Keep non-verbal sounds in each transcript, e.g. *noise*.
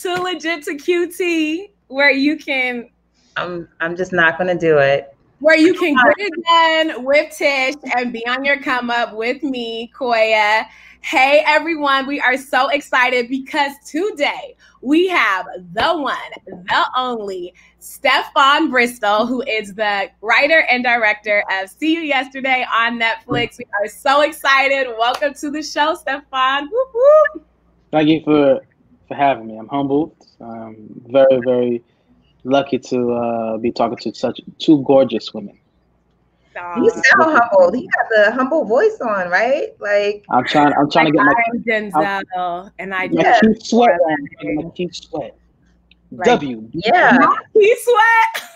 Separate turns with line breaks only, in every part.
Too Legit to QT, where you can.
I'm I'm just not gonna do it.
Where you can get it done with Tish and be on your come up with me, Quoia. Hey everyone, we are so excited because today we have the one, the only Stefon Bristol, who is the writer and director of See You Yesterday on Netflix. We are so excited. Welcome to the show, Stefon. Whoop, whoop.
Thank you for for having me. I'm humbled. Um, very, very lucky to uh, be talking to such two gorgeous women.
You sound humble. He got the humble voice on, right? Like
I'm trying. I'm trying
like
to get
my I'm Denzel, and I
my
just
Keith Sweat. on, My Keith Sweat.
Like-
W.
yeah.
he sweat.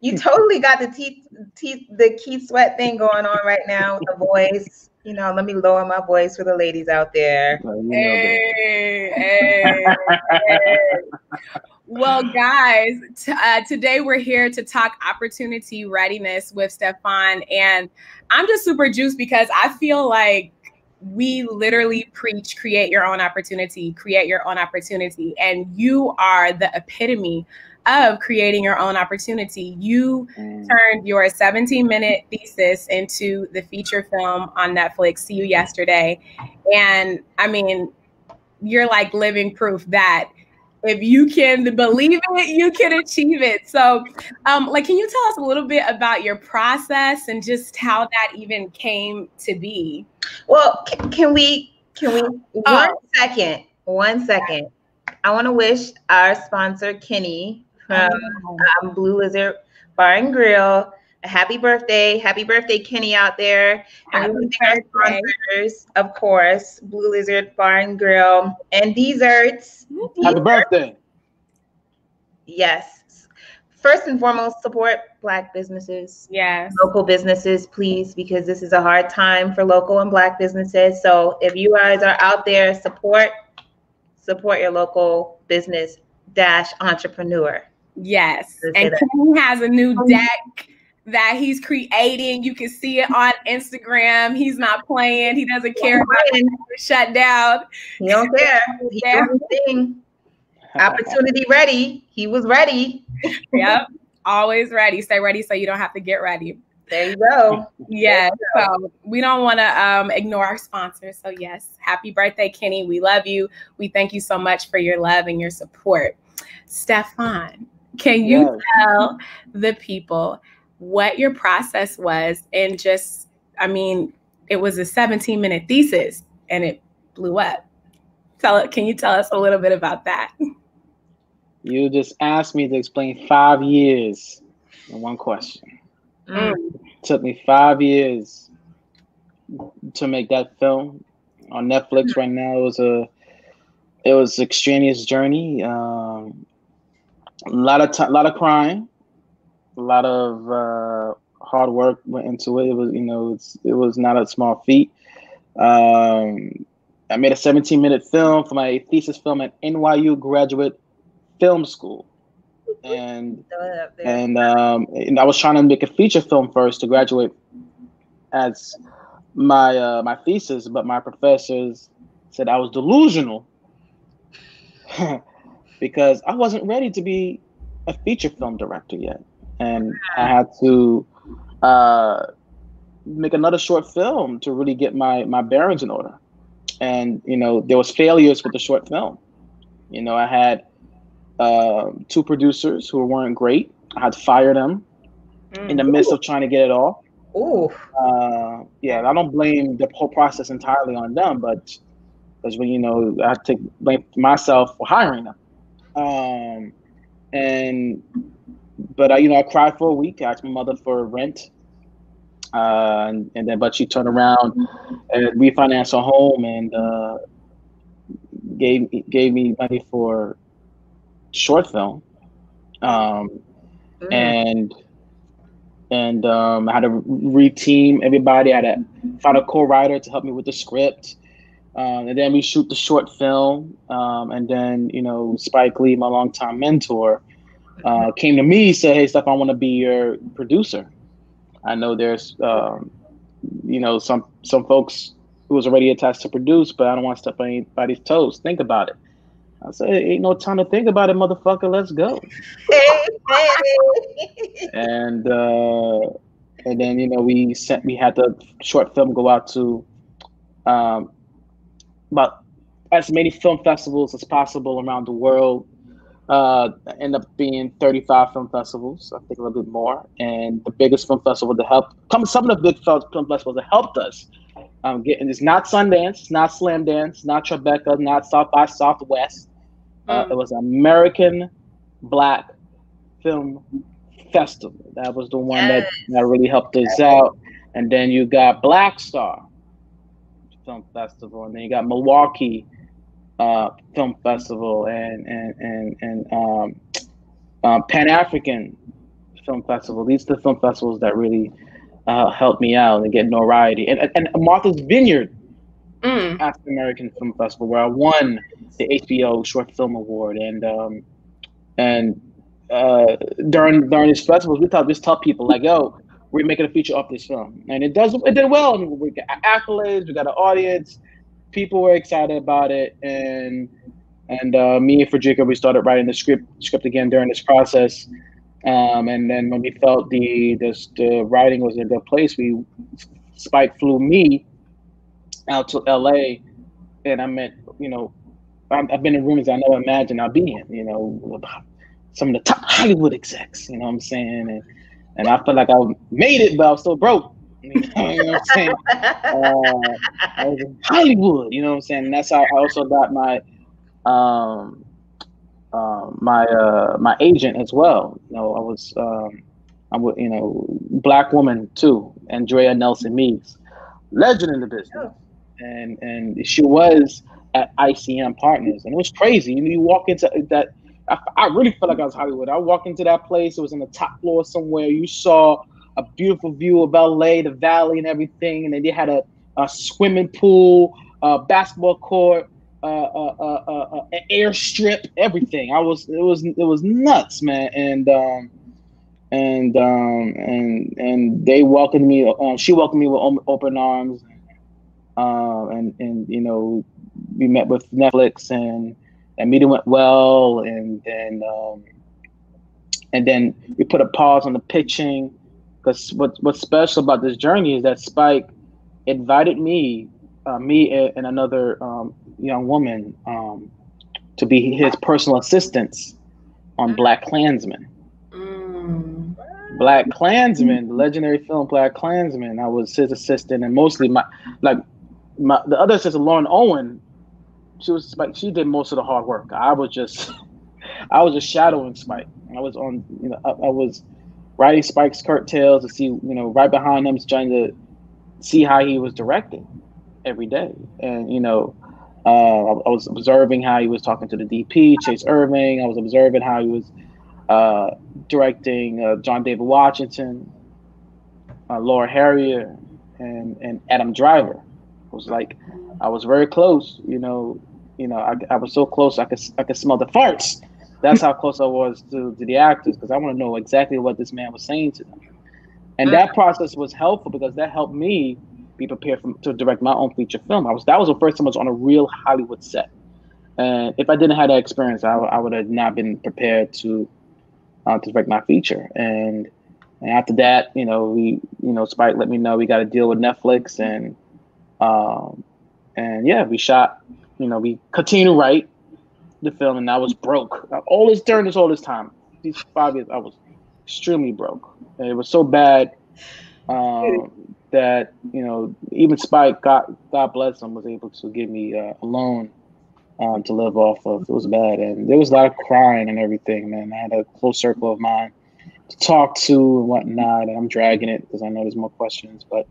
You totally got the teeth teeth the Keith Sweat thing going on right now with the voice. You know, let me lower my voice for the ladies out there.
You know, but-
Hey, hey, hey. Well, guys, t- uh, today we're here to talk opportunity readiness with Stefon. And I'm just super juiced because I feel like we literally preach create your own opportunity, create your own opportunity. And you are the epitome of creating your own opportunity. You
Mm.
turned your 17 minute thesis into the feature film on Netflix, See You Yesterday. And I mean, you're like living proof that if you can believe it, you can achieve it. So, um, like, can you tell us a little bit about your process and just how that even came to be?
Well, can we can we one
Oh.
second? One second. I want to wish our sponsor Kenny from um, Blue Lizard Bar and Grill a happy birthday. Happy birthday, Kenny out there. And
Happy
we thank our sponsors, of course, Blue Lizard Bar and Grill and desserts.
Happy birthday.
Yes. First and foremost, support Black businesses.
Yes.
local businesses, please, because this is a hard time for local and black businesses. So if you guys are out there, support support your local business dash entrepreneur.
Yes. And. Kenny has a new deck that he's creating. You can see it on Instagram. He's not playing. He doesn't care about
And
the shutdown.
he don't care. He doing his thing. Opportunity ready. He was ready. *laughs*
Yep. Always ready. Stay ready so you don't have to get ready.
There you go.
Yes. So we don't want to um, ignore our sponsors. So yes, happy birthday, Kenny. We love you. We thank you so much for your love and your support. Stefon, can you
Yes.
tell the people what your process was and just, I mean, it was a 17 minute thesis and it blew up. Tell it, can you tell us a little bit about that?
You just asked me to explain five years in one question.
Mm.
took me five years to make that film on Netflix right now. It was a it was extraneous journey. Um, a lot of time, a lot of crying, a lot of uh, hard work went into it. It was you know it's, it was not a small feat. Um, I made a 17 minute film for my thesis film at NYU Graduate Film School, and and um, and I was trying to make a feature film first to graduate as my uh, my thesis, but my professors said I was delusional *laughs* because I wasn't ready to be a feature film director yet, and I had to uh, make another short film to really get my my bearings in order. And you know, there was failures with the short film. You know, I had uh, two producers who weren't great. I had to fire them in the midst of trying to get it off.
Ooh.
Uh, yeah, I don't blame the whole process entirely on them, but because when you know, I take blame myself for hiring them. Um, and but I, you know, I cried for a week. I asked my mother for rent, uh, and, and then but she turned around and refinanced a home and uh, gave gave me money for short film. Um,
Mm.
and and um, I had to re-team everybody. I had to find a co-writer to help me with the script, um, and then we shoot the short film. Um, and then you know Spike Lee, my longtime mentor, uh, came to me said, "Hey, Steph, I want to be your producer. I know there's um, you know some some folks who was already attached to produce, but I don't want to step on anybody's toes. Think about it. I said, ain't no time to think about it, motherfucker. Let's go. *laughs* and uh, and then you know we sent we had the short film go out to um, about as many film festivals as possible around the world. Uh, end up being 35 film festivals, I think a little bit more. And the biggest film festival to help, come some of the big film festivals that helped us um, getting it's not Sundance, it's not Slamdance, not Tribeca, not South by Southwest. Uh, mm. It was American Black Film Festival. That was the one yes. that, that really helped us out. And then you got Black Star Film Festival, and then you got Milwaukee uh, Film Festival and and and and um, uh, Pan African Film Festival. These are the film festivals that really uh, helped me out and get notoriety. And, and, Martha's Vineyard mm. African American Film Festival, where I won the HBO Short Film Award, and um, and uh, during during these festivals, we thought just tell people like, "Yo, we're making a feature of this film," and it does it did well. And we got accolades, we got an audience, people were excited about it, and and uh, me and Fredrica, we started writing the script script again during this process. Um, and then when we felt the, the the writing was in a good place, we Spike flew me out to LA, and I met you know I've been in rooms I never imagined I'd be in. You know, some of the top Hollywood execs. You know what I'm saying? And and I felt like I made it, but I was still broke. *laughs* You know, what I'm saying? Uh, I was in Hollywood. You know what I'm saying? And that's how I also got my um, uh, my uh, my agent as well. You know, I was um, I would you know black woman too, Andrea Nelson Meigs, legend in the business, oh. and and she was at ICM Partners, and it was crazy. You know, you walk into that I, I really felt like I was Hollywood. I walked into that place. It was on the top floor somewhere. You saw a beautiful view of LA, the valley, and everything. And then they had a, a swimming pool, a basketball court, an airstrip, everything. I was it was it was nuts, man. And um, and um, and and they welcomed me. Um, she welcomed me with open arms. Uh, and and you know, we met with Netflix and that meeting went well, and then um, and then we put a pause on the pitching because what what's special about this journey is that Spike invited me, uh, me and another um, young woman, um, to be his personal assistants on BlacKkKlansman. Mm. BlacKkKlansman, the legendary film BlacKkKlansman. I was his assistant, and mostly my like my the other assistant, Lauren Owen, she was Spike. She did most of the hard work. I was just, *laughs* I was just shadowing Spike. I was on, you know, I, I was riding Spike's curtails to see, you know, right behind him, trying to see how he was directing every day. And you know, uh, I, was observing how he was talking to the DP, Chayse Irvin. I was observing how he was uh, directing uh, John David Washington, uh, Laura Harrier, and and Adam Driver. It was like I was very close, you know, you know, I, I was so close I could I could smell the farts. That's how close I was to, to the actors because I want to know exactly what this man was saying to them. And that process was helpful because that helped me be prepared for, to direct my own feature film. I was that was the first time I was on a real Hollywood set. And if I didn't have that experience, I, I would have not been prepared to uh, to direct my feature. And and after that, you know, we you know Spike let me know we got to deal with Netflix and um, and yeah, we shot you know, we continue to write the film, and I was broke. All this during this all this time, these five years, I was extremely broke. And it was so bad um, that you know, even Spike, God, God bless him, was able to give me uh, a loan um, to live off of. It was bad, and there was a lot of crying and everything. Man, I had a close circle of mine to talk to and whatnot, and I'm dragging it because I know there's more questions, but.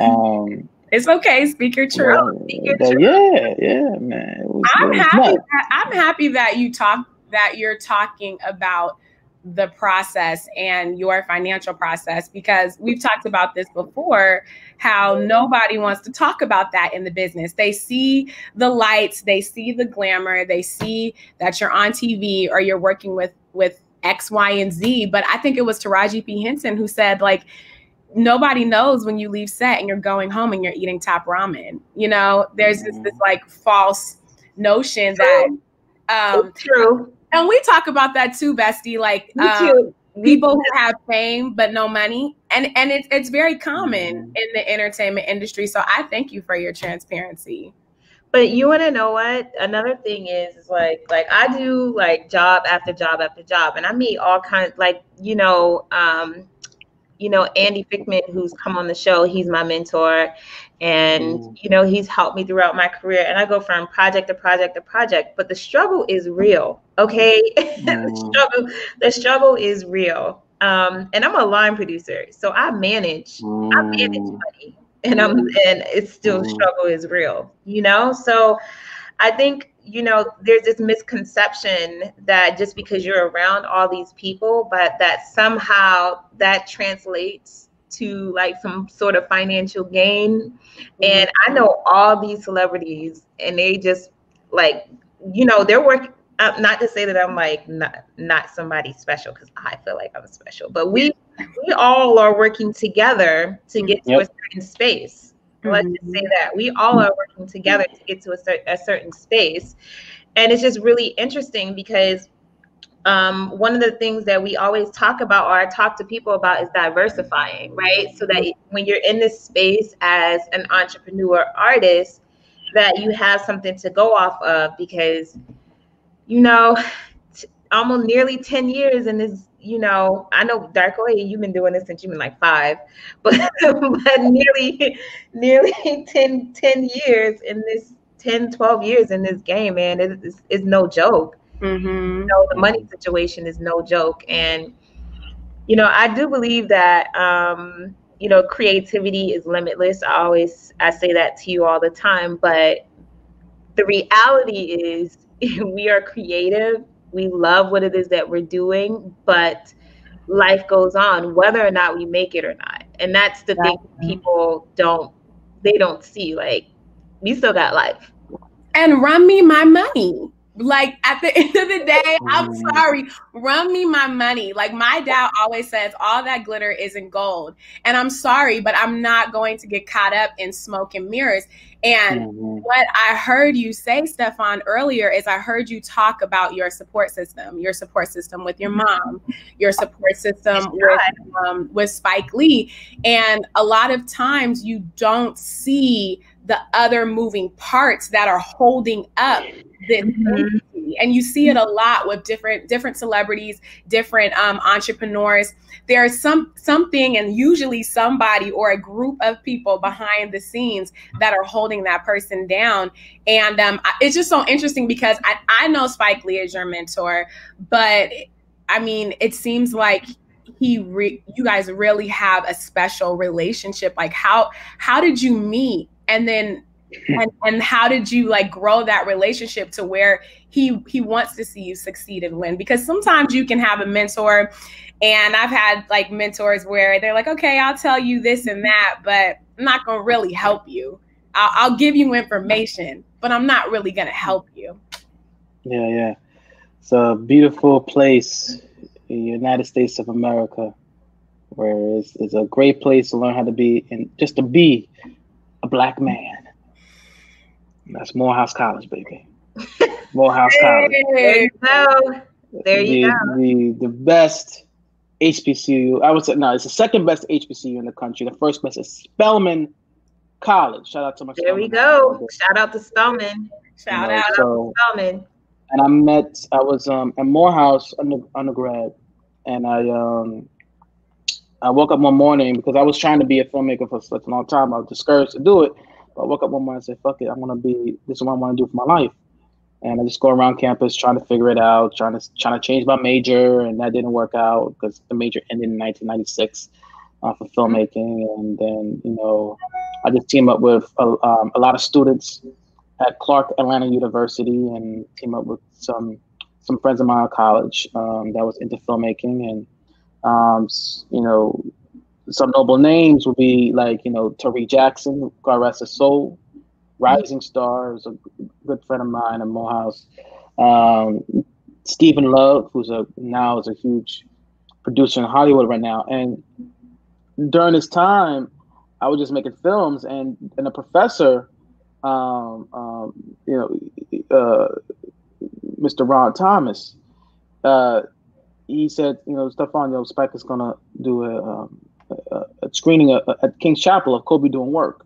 Um,
it's okay. Speak your truth.
Speak your truth. Yeah, yeah, man. Was,
I'm happy. That, I'm happy that you talk that you're talking about the process and your financial process because we've talked about this before how nobody wants to talk about that in the business. They see the lights, they see the glamour, they see that you're on TV or you're working with with X, Y, and Z. But I think it was Taraji P. Henson who said, like, nobody knows when you leave set and you're going home and you're eating top ramen. You know, there's this, this like false notion true. that um
it's true.
And we talk about that too, bestie. Like um, people who have fame but no money. And and it's it's very common mm-hmm. in the entertainment industry. So I thank you for your transparency.
But you want to know what? Another thing is, is like like I do like job after job after job, and I meet all kinds like you know um, you know Andy Fickman, who's come on the show. He's my mentor, and mm. you know he's helped me throughout my career. And I go from project to project to project, but the struggle is real. Okay, *laughs* mm. the struggle the struggle is real. Um, and I'm a line producer, so I manage mm. I manage mm. money and I'm and it's still mm-hmm. struggle is real, you know? So I think, you know, there's this misconception that just because you're around all these people, but that somehow that translates to like some sort of financial gain. And I know all these celebrities and they just like, you know, they're working uh, not to say that I'm like not not somebody special because I feel like I'm special, but we *laughs* we all are working together to get to yep. a certain space. Let's just say that we all are working together to get to a, cer- a certain space, and it's just really interesting because um, one of the things that we always talk about or I talk to people about is diversifying, right? So that when you're in this space as an entrepreneur artist, that you have something to go off of because you know, t- almost nearly 10 years in this, you know, I know Darko, you've been doing this since you've been like five, *laughs* but, but nearly, nearly *laughs* 10, 10 years in this 10, 12 years in this game, man, it's, it's no joke. Mm-hmm. You know, the money situation is no joke. And, you know, I do believe that, um, you know, creativity is limitless. I always, I say that to you all the time, but the reality is *laughs* we are creative. We love what it is that we're doing, but life goes on whether or not we make it or not. And that's the thing people don't they don't see like we still got life.
And run me my money. Like at the *laughs* end of the day, I'm mm. sorry, run me my money. Like my dad always says, all that glitter isn't gold. And I'm sorry, but I'm not going to get caught up in smoke and mirrors. And mm-hmm. what I heard you say, Stefon, earlier is I heard you talk about your support system, your support system with your mom, your support system with, um, with Spike Lee. And a lot of times you don't see the other moving parts that are holding up this mm-hmm. And you see it a lot with different different celebrities different um, entrepreneurs. There's some something and usually somebody or a group of people behind the scenes that are holding that person down. And um, it's just so interesting because I, I know spike lee is your mentor but i mean it seems like he re- you guys really have a special relationship. Like how how did you meet? And then *laughs* and, and how did you like grow that relationship to where he he wants to see you succeed and win because sometimes you can have a mentor. And i've had like mentors where they're like okay i'll tell you this and that but i'm not gonna really help you. I'll, I'll give you information but i'm not really gonna help you.
Yeah yeah. It's a beautiful place the united states of america where it's, it's a great place to learn how to be and just to be a black man. That's Morehouse College, baby. Morehouse College.
There you go. There you the,
go. The, the best HBCU. I would say no, it's the second best HBCU in the country. The first best is Spelman College. Shout out to my.
There Spelman we go. College. Shout out to Spelman. Shout you know, out so, to Spelman.
And I met. I was um at Morehouse under, undergrad, and I um I woke up one morning because I was trying to be a filmmaker for such a long time. I was discouraged to do it. But I woke up one morning and said, fuck it, I'm gonna be this is what I want to do for my life. And I just go around campus trying to figure it out, trying to trying to change my major, and that didn't work out because the major ended in 1996 uh, for filmmaking. And then you know, I just team up with a, um, a lot of students at Clark Atlanta University, and team up with some some friends of mine at college um, that was into filmmaking, and um, you know, some noble names would be like you know Tariq Jackson, God rest his soul, Rising Star is a good friend of mine in Morehouse. Um, Stephen Love, who's a now is a huge producer in Hollywood right now, and during this time, I was just making films, and and a professor, um, um, you know, uh, Mr. Ron Thomas, uh, he said, you know, Stefon, you know, Spike is gonna do a, um, a, a screening at King's Chapel of Kobe doing work.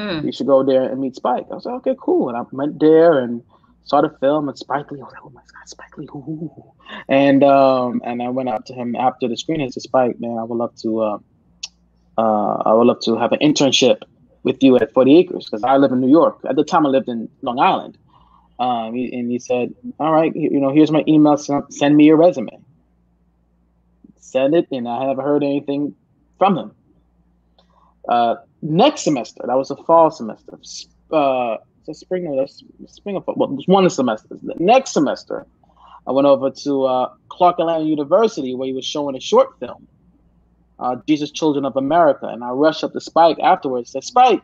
Mm. You should go there and meet Spike. I was like, okay, cool. And I went there and saw the film and Spike Lee. I was like, oh my god, Spike Lee! Ooh. And um, and I went up to him after the screening and said, Spike, man, I would love to, uh, uh, I would love to have an internship with you at 40 Acres because I live in New York. At the time, I lived in Long Island. Um, and he said, all right, you know, here's my email. Send me your resume. Send it, and I haven't heard anything from him. Uh, next semester, that was a fall semester. Uh, so spring or spring of well, one of the semesters. The next semester, I went over to uh, Clark Atlanta University where he was showing a short film, uh, Jesus Children of America, and I rushed up to Spike afterwards. Said, Spike,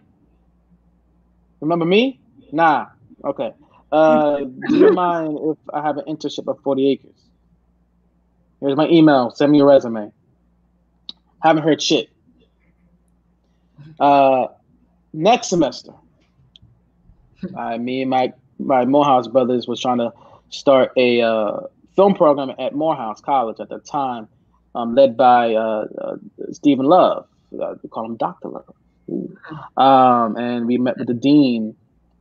remember me? Nah. Okay. Uh, do you *laughs* mind if I have an internship at 40 Acres? Here's my email. Send me your resume. Haven't heard shit. Uh, next semester, I, me and my my Morehouse brothers was trying to start a uh, film program at Morehouse College at the time, um, led by uh, uh Stephen Love. Uh, we call him Doctor Love. Um, and we met with the dean,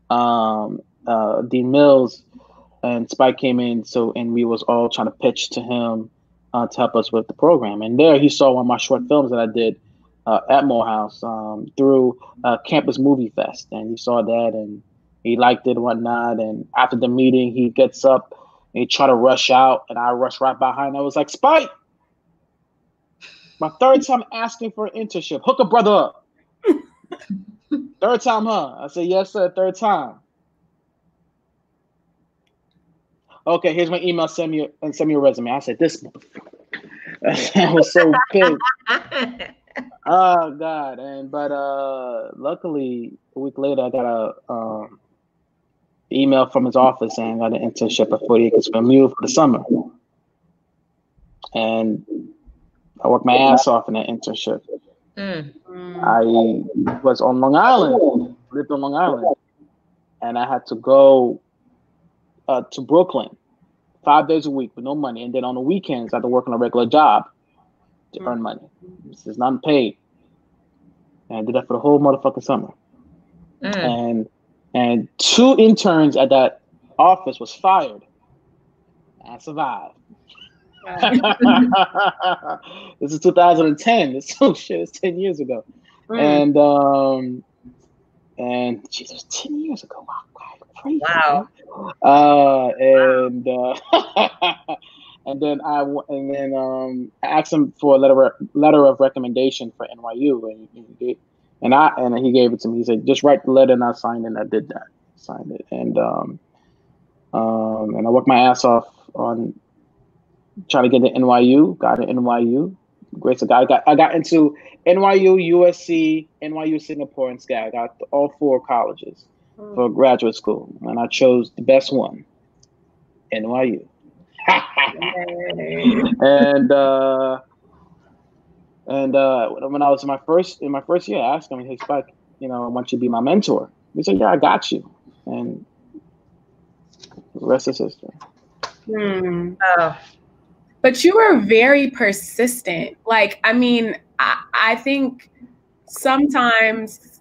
um, uh, Dean Mills, and Spike came in. So and we was all trying to pitch to him to help us with the program. And there he saw one of my short films that I did uh, at Morehouse um, through uh, Campus Movie Fest, and he saw that and he liked it and whatnot. And after the meeting, he gets up and he tried to rush out, and I rushed right behind. I was like, Spike, my third time asking for an internship. Hook a brother up. *laughs* third time, huh? I said, yes, sir. Third time. Okay, here's my email. Send me and send me your resume. I said, this motherfucker. *laughs* I was so pissed. *laughs* oh God! And but uh, luckily, a week later, I got a um, email from his office saying I got an internship at 40 Acres for Mule for the summer. And I worked my ass off in that internship. Mm. I was on Long Island, lived on Long Island, and I had to go uh, to Brooklyn five days a week with no money. And then on the weekends, I had to work on a regular job to mm. earn money. This is not paid. And I did that for the whole motherfucking summer. Mm. And and two interns at that office was fired. I survived. *laughs* this is 2010. This *laughs* oh shit, it's 10 years ago. Mm. And um and Jesus, 10 years ago. Wow, crazy. Wow. Uh and uh *laughs* and then I and then um I asked him for a letter letter of recommendation for NYU and he, and I and he gave it to me. He said, "Just write the letter," and I signed it. and I did that, signed it, and um, um, and I worked my ass off on trying to get to NYU. Got to NYU. Grace of God. I got I got into NYU, USC, NYU, Singapore, and SCAD. I got all four colleges mm. for graduate school, and I chose the best one, NYU. *laughs* and uh, and uh, when I was in my first in my first year, I asked him, "Hey, Spike, you know, I want you to be my mentor." He said, "Yeah, I got you," and the rest is history.
Hmm. Oh. But you were very persistent. Like, I mean, I, I think sometimes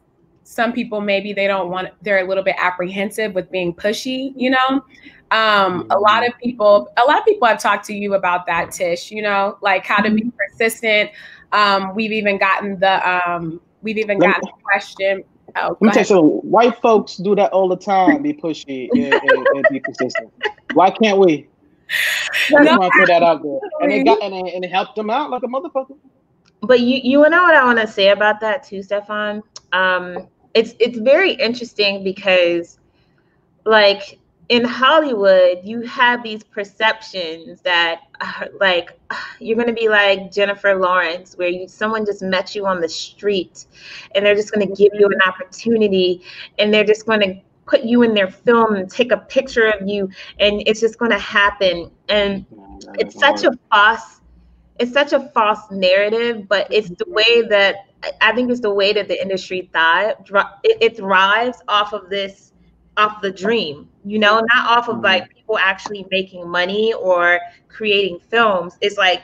some people maybe they don't want they're a little bit apprehensive with being pushy, you know. Um, a lot of people, a lot of people have talked to you about that, Tish. You know, like how to be persistent, um, we've even gotten the um, we've even gotten the question. Oh,
Let me tell you something. White folks do that all the time. Be pushy and, and, and be consistent. Why can't we? I just want to put that out there, and it got and it, and it helped them out like a motherfucker.
But you you know what I want to say about that too, Stefon. Um, it's it's very interesting because, like, in Hollywood, you have these perceptions that, uh, like, uh, *sighs* you're going to be like Jennifer Lawrence, where you someone just met you on the street, and they're just going to give you an opportunity, and they're just going to put you in their film and take a picture of you, and it's just going to happen. And it's such a false it's such a false narrative, but it's the way that I think it's the way that the industry thrive. It, it thrives off of this, off the dream. You know, not off of like mm-hmm. people actually making money or creating films. It's like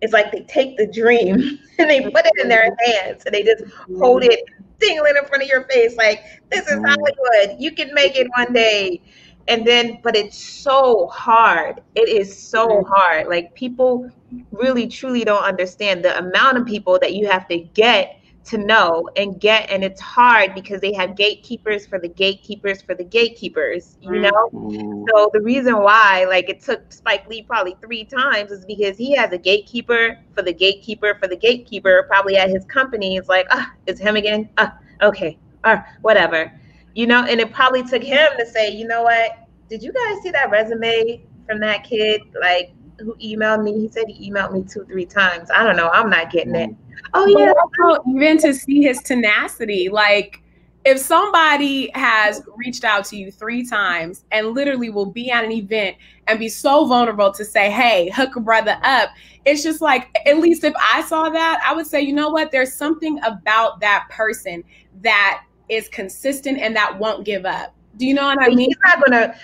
it's like they take the dream *laughs* and they put it in their hands and they just hold it dangling in front of your face like this is mm-hmm. Hollywood. You can make it one day and then but it's so hard. It is so hard. Like people really truly don't understand the amount of people that you have to get to know and get and it's hard because they have gatekeepers for the gatekeepers for the gatekeepers you mm-hmm. know? Mm-hmm. so the reason why like it took spike lee probably three times is because he has a gatekeeper for the gatekeeper for the gatekeeper probably at his company. It's like ah it's him again? Ah okay. Ah whatever. You know, and it probably took him to say, you know what, did you guys see that resume from that kid? Like, who emailed me? He said he emailed me two, three times. I don't know. I'm not getting it.
Oh yeah. Also, even to see his tenacity, like if somebody has reached out to you three times and literally will be at an event and be so vulnerable to say, hey, hook a brother up, it's just like, at least if I saw that, I would say, you know what? There's something about that person that is consistent and that won't give up. Do you know what I mean?
He's not gonna.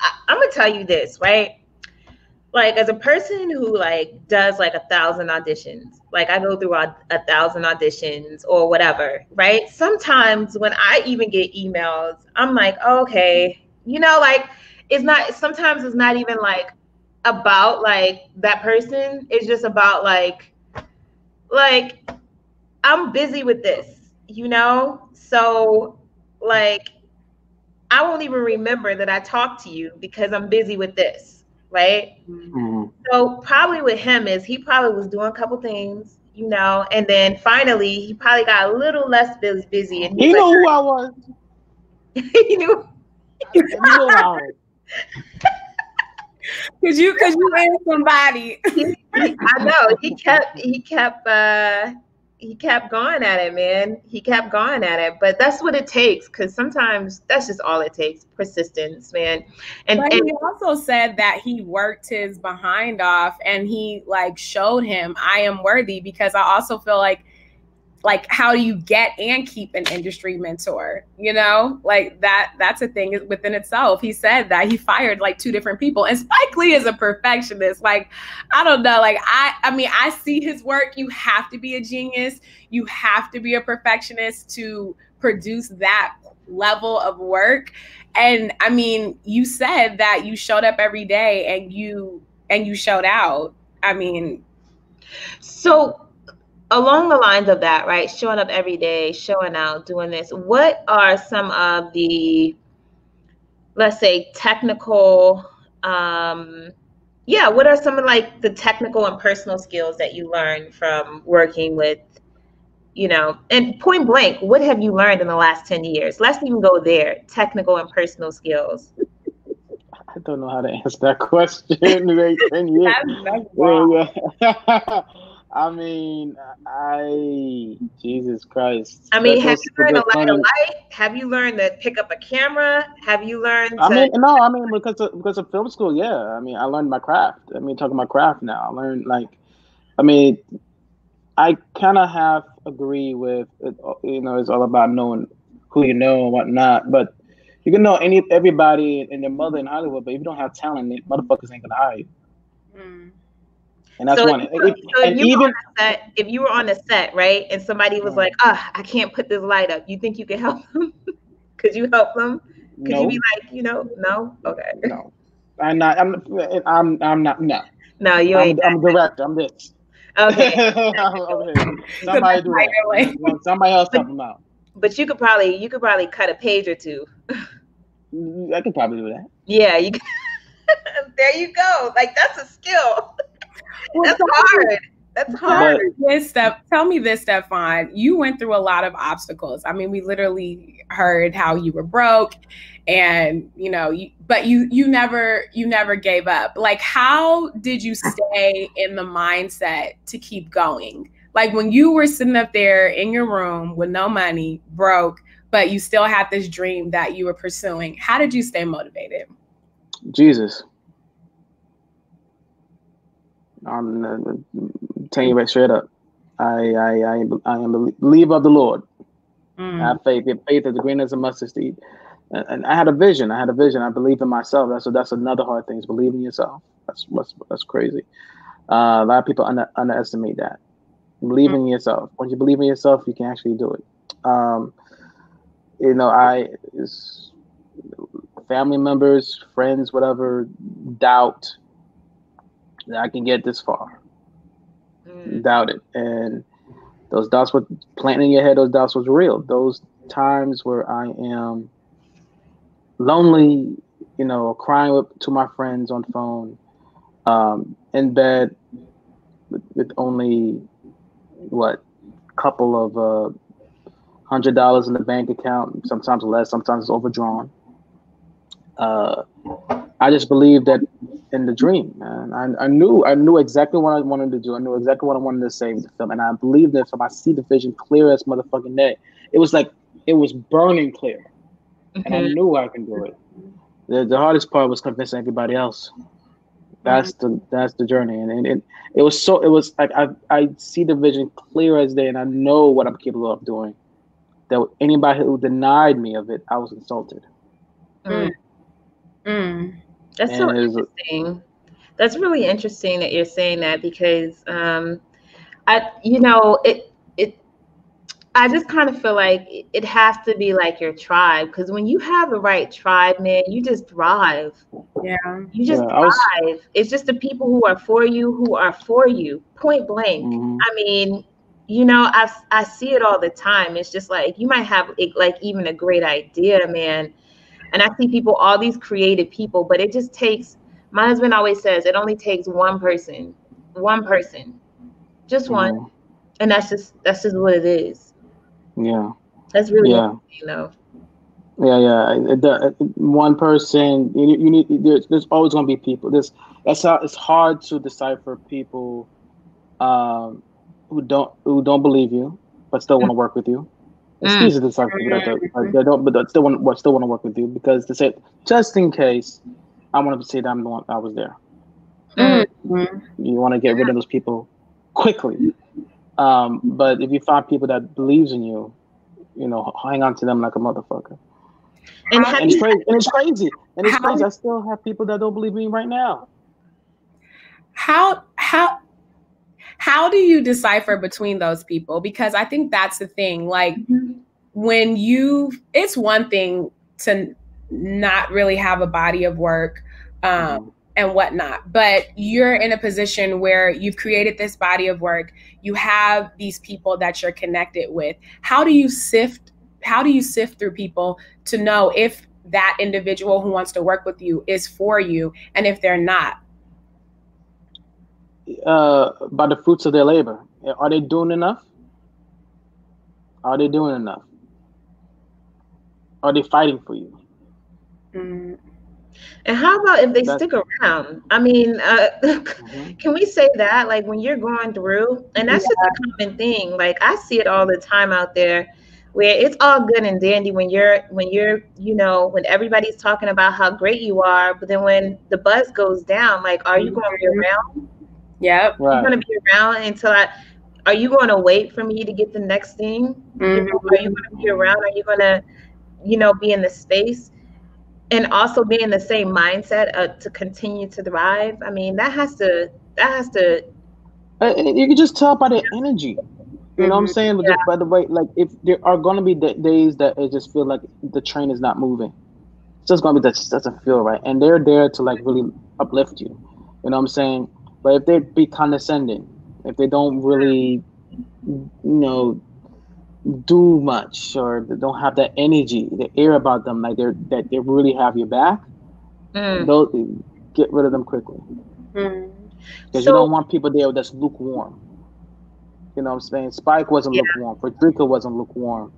I, I'm gonna tell you this, right? Like as a person who like does like a thousand auditions, like I go through a, a thousand auditions or whatever, right? Sometimes when I even get emails, I'm like, okay, you know, like it's not. Sometimes it's not even like about like that person. It's just about like, like I'm busy with this you know? So, like, I won't even remember that I talked to you because I'm busy with this, right? Mm-hmm. So, probably with him is he probably was doing a couple things, you know, and then finally he probably got a little less busy.
And he, he knew like, who I was. *laughs*
he knew. he knew I
was. *laughs* Cause you, cause you ain't somebody.
I know. He kept, he kept, uh, he kept going at it, man. He kept going at it, but that's what it takes because sometimes that's just all it takes persistence, man.
And, but and he also said that he worked his behind off and he like showed him I am worthy because I also feel like like how do you get and keep an industry mentor you know? Like that that's a thing within itself. He said that he fired like two different people and spike lee is a perfectionist. Like i don't know like i i mean i see his work. You have to be a genius. You have to be a perfectionist to produce that level of work. And i mean you said that you showed up every day and you and you showed out. I mean
so along the lines of that, right? Showing up every day, showing out, doing this. What are some of the, let's say, technical, um, yeah, what are some of like the technical and personal skills that you learned from working with, you know, and point blank, what have you learned in the last 10 years? Let's even go there, technical and personal skills.
I don't know how to answer that *laughs* question. *laughs* 10 years. *laughs* I mean, I Jesus Christ.
I mean, have you learned a lot of light? Have you learned to pick up a camera? Have you learned? To-
I mean, no. I mean, because of, because of film school, yeah. I mean, I learned my craft. I mean, talking about craft now. I learned like, I mean, I kind of have agree with it, you know, it's all about knowing who you know and whatnot. But you can know any everybody and their mother in Hollywood, but if you don't have talent, motherfuckers ain't gonna hire you. Mm and that's so one. If,
so and even set, if you were on a set, right, and somebody was like, "Ah, oh, I can't put this light up," you think you could help *laughs* them? Could you help them? Could no. you be like, you know, no? Okay.
No, I'm not. I'm. I'm. I'm not. No.
No, you ain't.
I'm, I'm director. I'm this.
Okay. *laughs*
somebody do that. Somebody else help them out.
But you could probably you could probably cut a page or two.
I could probably do that.
Yeah, you. *laughs* there you go. Like that's a skill. That's hard. That's hard.
This step, tell me this, Stefon. You went through a lot of obstacles. I mean, we literally heard how you were broke, and you know, you, but you you never you never gave up. Like, how did you stay in the mindset to keep going? Like when you were sitting up there in your room with no money, broke, but you still had this dream that you were pursuing. How did you stay motivated?
Jesus. I'm uh, telling you right straight up. I I I, I am a believer of the Lord. Mm. I have faith. If faith is the green as a mustard seed. And, and, I had a vision. I had a vision. I believe in myself. That's that's another hard thing. Is believe in yourself. That's that's, that's crazy. Uh, a lot of people under, underestimate that. Believe mm. in yourself. Once you believe in yourself, you can actually do it. Um, you know, I is family members, friends, whatever, doubt I can get this far. Mm. Doubt it. And those doubts were planting in your head, those doubts was real. Those times where I am lonely, you know, crying with, to my friends on phone, um, in bed with, with only what couple of uh, hundred dollars in the bank account, sometimes less, sometimes it's overdrawn. Uh, I just believe that in the dream, man. I, I knew I knew exactly what I wanted to do. I knew exactly what I wanted to say with the film, and I believed in film. I see the vision clear as motherfucking day. It was like it was burning clear, mm-hmm. and I mm-hmm. knew I can do it. The, the hardest part was convincing everybody else. That's mm-hmm. the that's the journey, and, and it it was so it was like I I see the vision clear as day, and I know what I'm capable of doing. That anybody who denied me of it, I was insulted.
Mm. Mm. That's and so interesting. That's really interesting that you're saying that because um, I, you know, it it. I just kind of feel like it has to be like your tribe because when you have the right tribe, man, you just thrive.
Yeah,
you just yeah, thrive. Was... It's just the people who are for you who are for you, point blank. Mm-hmm. I mean, you know, I I see it all the time. It's just like you might have like even a great idea, man, and I see people, all these creative people, but it just takes, my husband always says, it only takes one person, one person, just one. And that's just, that's just what it is.
Yeah.
That's really, yeah. you know.
Yeah, yeah. The, one person, you, you need. There's, there's always going to be people. This that's how it's hard to decipher people um, who don't who don't believe you, but still want to work with you. It's mm. easy to talk to they don't, but they still want, still want to work with you because to say just in case, I wanted to say that I'm the one I was there. Mm. You want to get rid of those people quickly, um, but if you find people that believes in you, you know, hang on to them like a motherfucker. And, and, it's, crazy, and it's crazy. And it's crazy. I still have people that don't believe in me right now.
How how how do you decipher between those people? Because I think that's the thing. Like mm-hmm. when you, it's one thing to not really have a body of work um, mm-hmm. and whatnot, but you're in a position where you've created this body of work. You have these people that you're connected with. How do you sift? How do you sift through people to know if that individual who wants to work with you is for you and if they're not?
Uh, by the fruits of their labor. Are they doing enough? Are they doing enough? Are they fighting for you?
Mm. And how about if they That's, stick around? I mean, uh, mm-hmm. *laughs* can we say that? Like when you're going through, and that's yeah. just a common thing. Like I see it all the time out there where it's all good and dandy when you're when you're you know when everybody's talking about how great you are but then when the buzz goes down like are you going to be mm-hmm. around
Yep.
Right. You're gonna be around until I are you gonna wait for me to get the next thing? Mm-hmm. Are you gonna be around? Are you gonna, you know, be in the space? And also be in the same mindset uh, to continue to thrive. I mean, that has to that has to
uh, you can just tell by the energy. You know what I'm mm-hmm. saying? But yeah. by the way, like if there are gonna be days that it just feel like the train is not moving, it's just gonna be that just doesn't feel right, and they're there to like really uplift you. You know what I'm saying? But if they be condescending, if they don't really, you know, do much or they don't have that energy, the air about them, like they're that they really have your back, mm. those get rid of them quickly. Because mm. so, you don't want people there that's lukewarm. You know what I'm saying? Spike wasn't yeah. lukewarm. Fredrica wasn't lukewarm.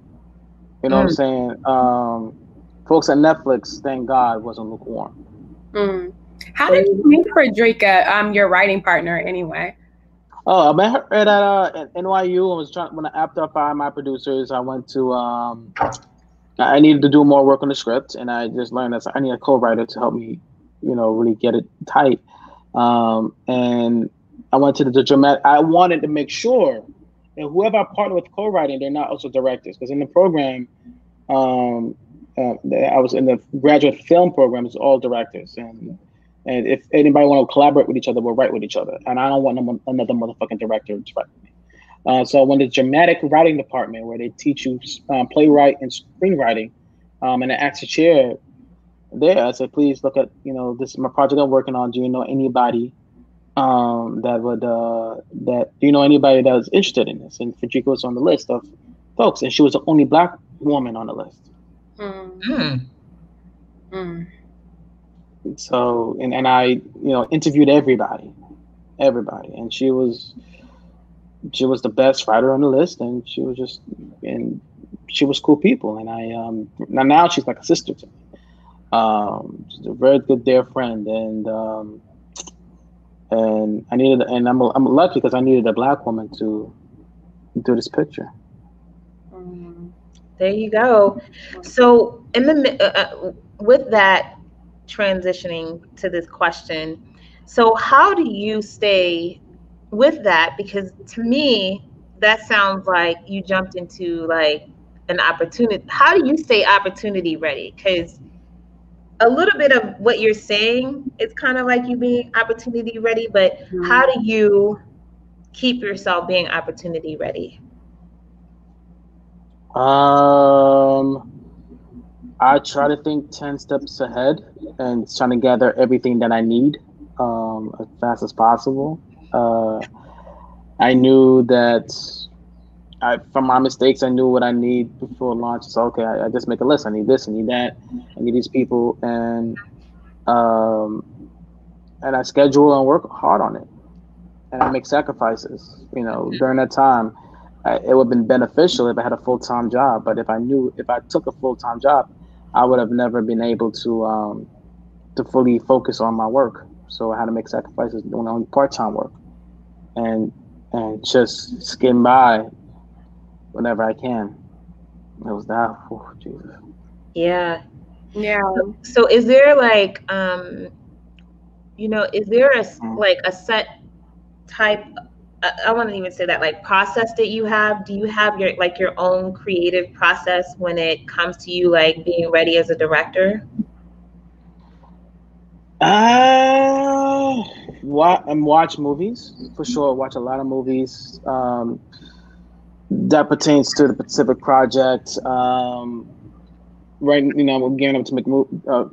You know mm. what I'm mm. saying? Um, folks at Netflix, thank God, wasn't lukewarm.
Mm. How did you meet Fredrica, um, your writing partner, anyway?
Oh, I met her at uh, NYU. I was trying when after I fired my producers, I went to um, I needed to do more work on the script, and I just learned that I need a co-writer to help me, you know, really get it tight. Um, and I went to the dramatic. I wanted to make sure that whoever I partner with co-writing, they're not also directors. Because in the program, um, uh, I was in the graduate film program. It's all directors, and and if anybody want to collaborate with each other, we'll write with each other. And I don't want another motherfucking director to write with me. Uh, so I went to the dramatic writing department where they teach you um, playwright and screenwriting. Um, and I asked the chair there, I said, please look at, you know, this is my project I'm working on. Do you know anybody um, that would, uh, that, do you know anybody that was interested in this? And Fujiko was on the list of folks, and she was the only black woman on the list. Mm. Mm. So, and, and I, you know, interviewed everybody, everybody. And she was, she was the best writer on the list, and she was just, and she was cool people. And I, um, now, now she's like a sister to me. Um, she's a very good dear friend, and um, and I needed, and I'm I'm lucky because I needed a black woman to do this picture.
There you go. So, in the uh, uh, with that transitioning to this question, so how do you stay with that? Because to me, that sounds like you jumped into like an opportunity. How do you stay opportunity ready? Because a little bit of what you're saying is kind of like you being opportunity ready, but mm-hmm. how do you keep yourself being opportunity ready?
Um, I try to think 10 steps ahead and trying to gather everything that I need um, as fast as possible. Uh, I knew that I, from my mistakes, I knew what I need before launch. So okay, I, I, just make a list. I need this, I need that, I need these people, and um, and I schedule and work hard on it, and I make sacrifices. You know, during that time, I, it would have been beneficial if I had a full time job. But if I knew if I took a full time job, I would have never been able to um, to fully focus on my work. So I had to make sacrifices doing only part time work, and and just skim by whenever I can. It was that. Oh, Jesus.
Yeah. Yeah. So, is there like, um, you know, is there a mm. like a set type? I, to even say that like process that you have. Do you have your like your own creative process when it comes to you like being ready as a director?
Uh, watch, and watch movies for sure. Watch a lot of movies. Um, that pertains to the Pacific Project. Um, right, you know, I'm gearing up to make uh,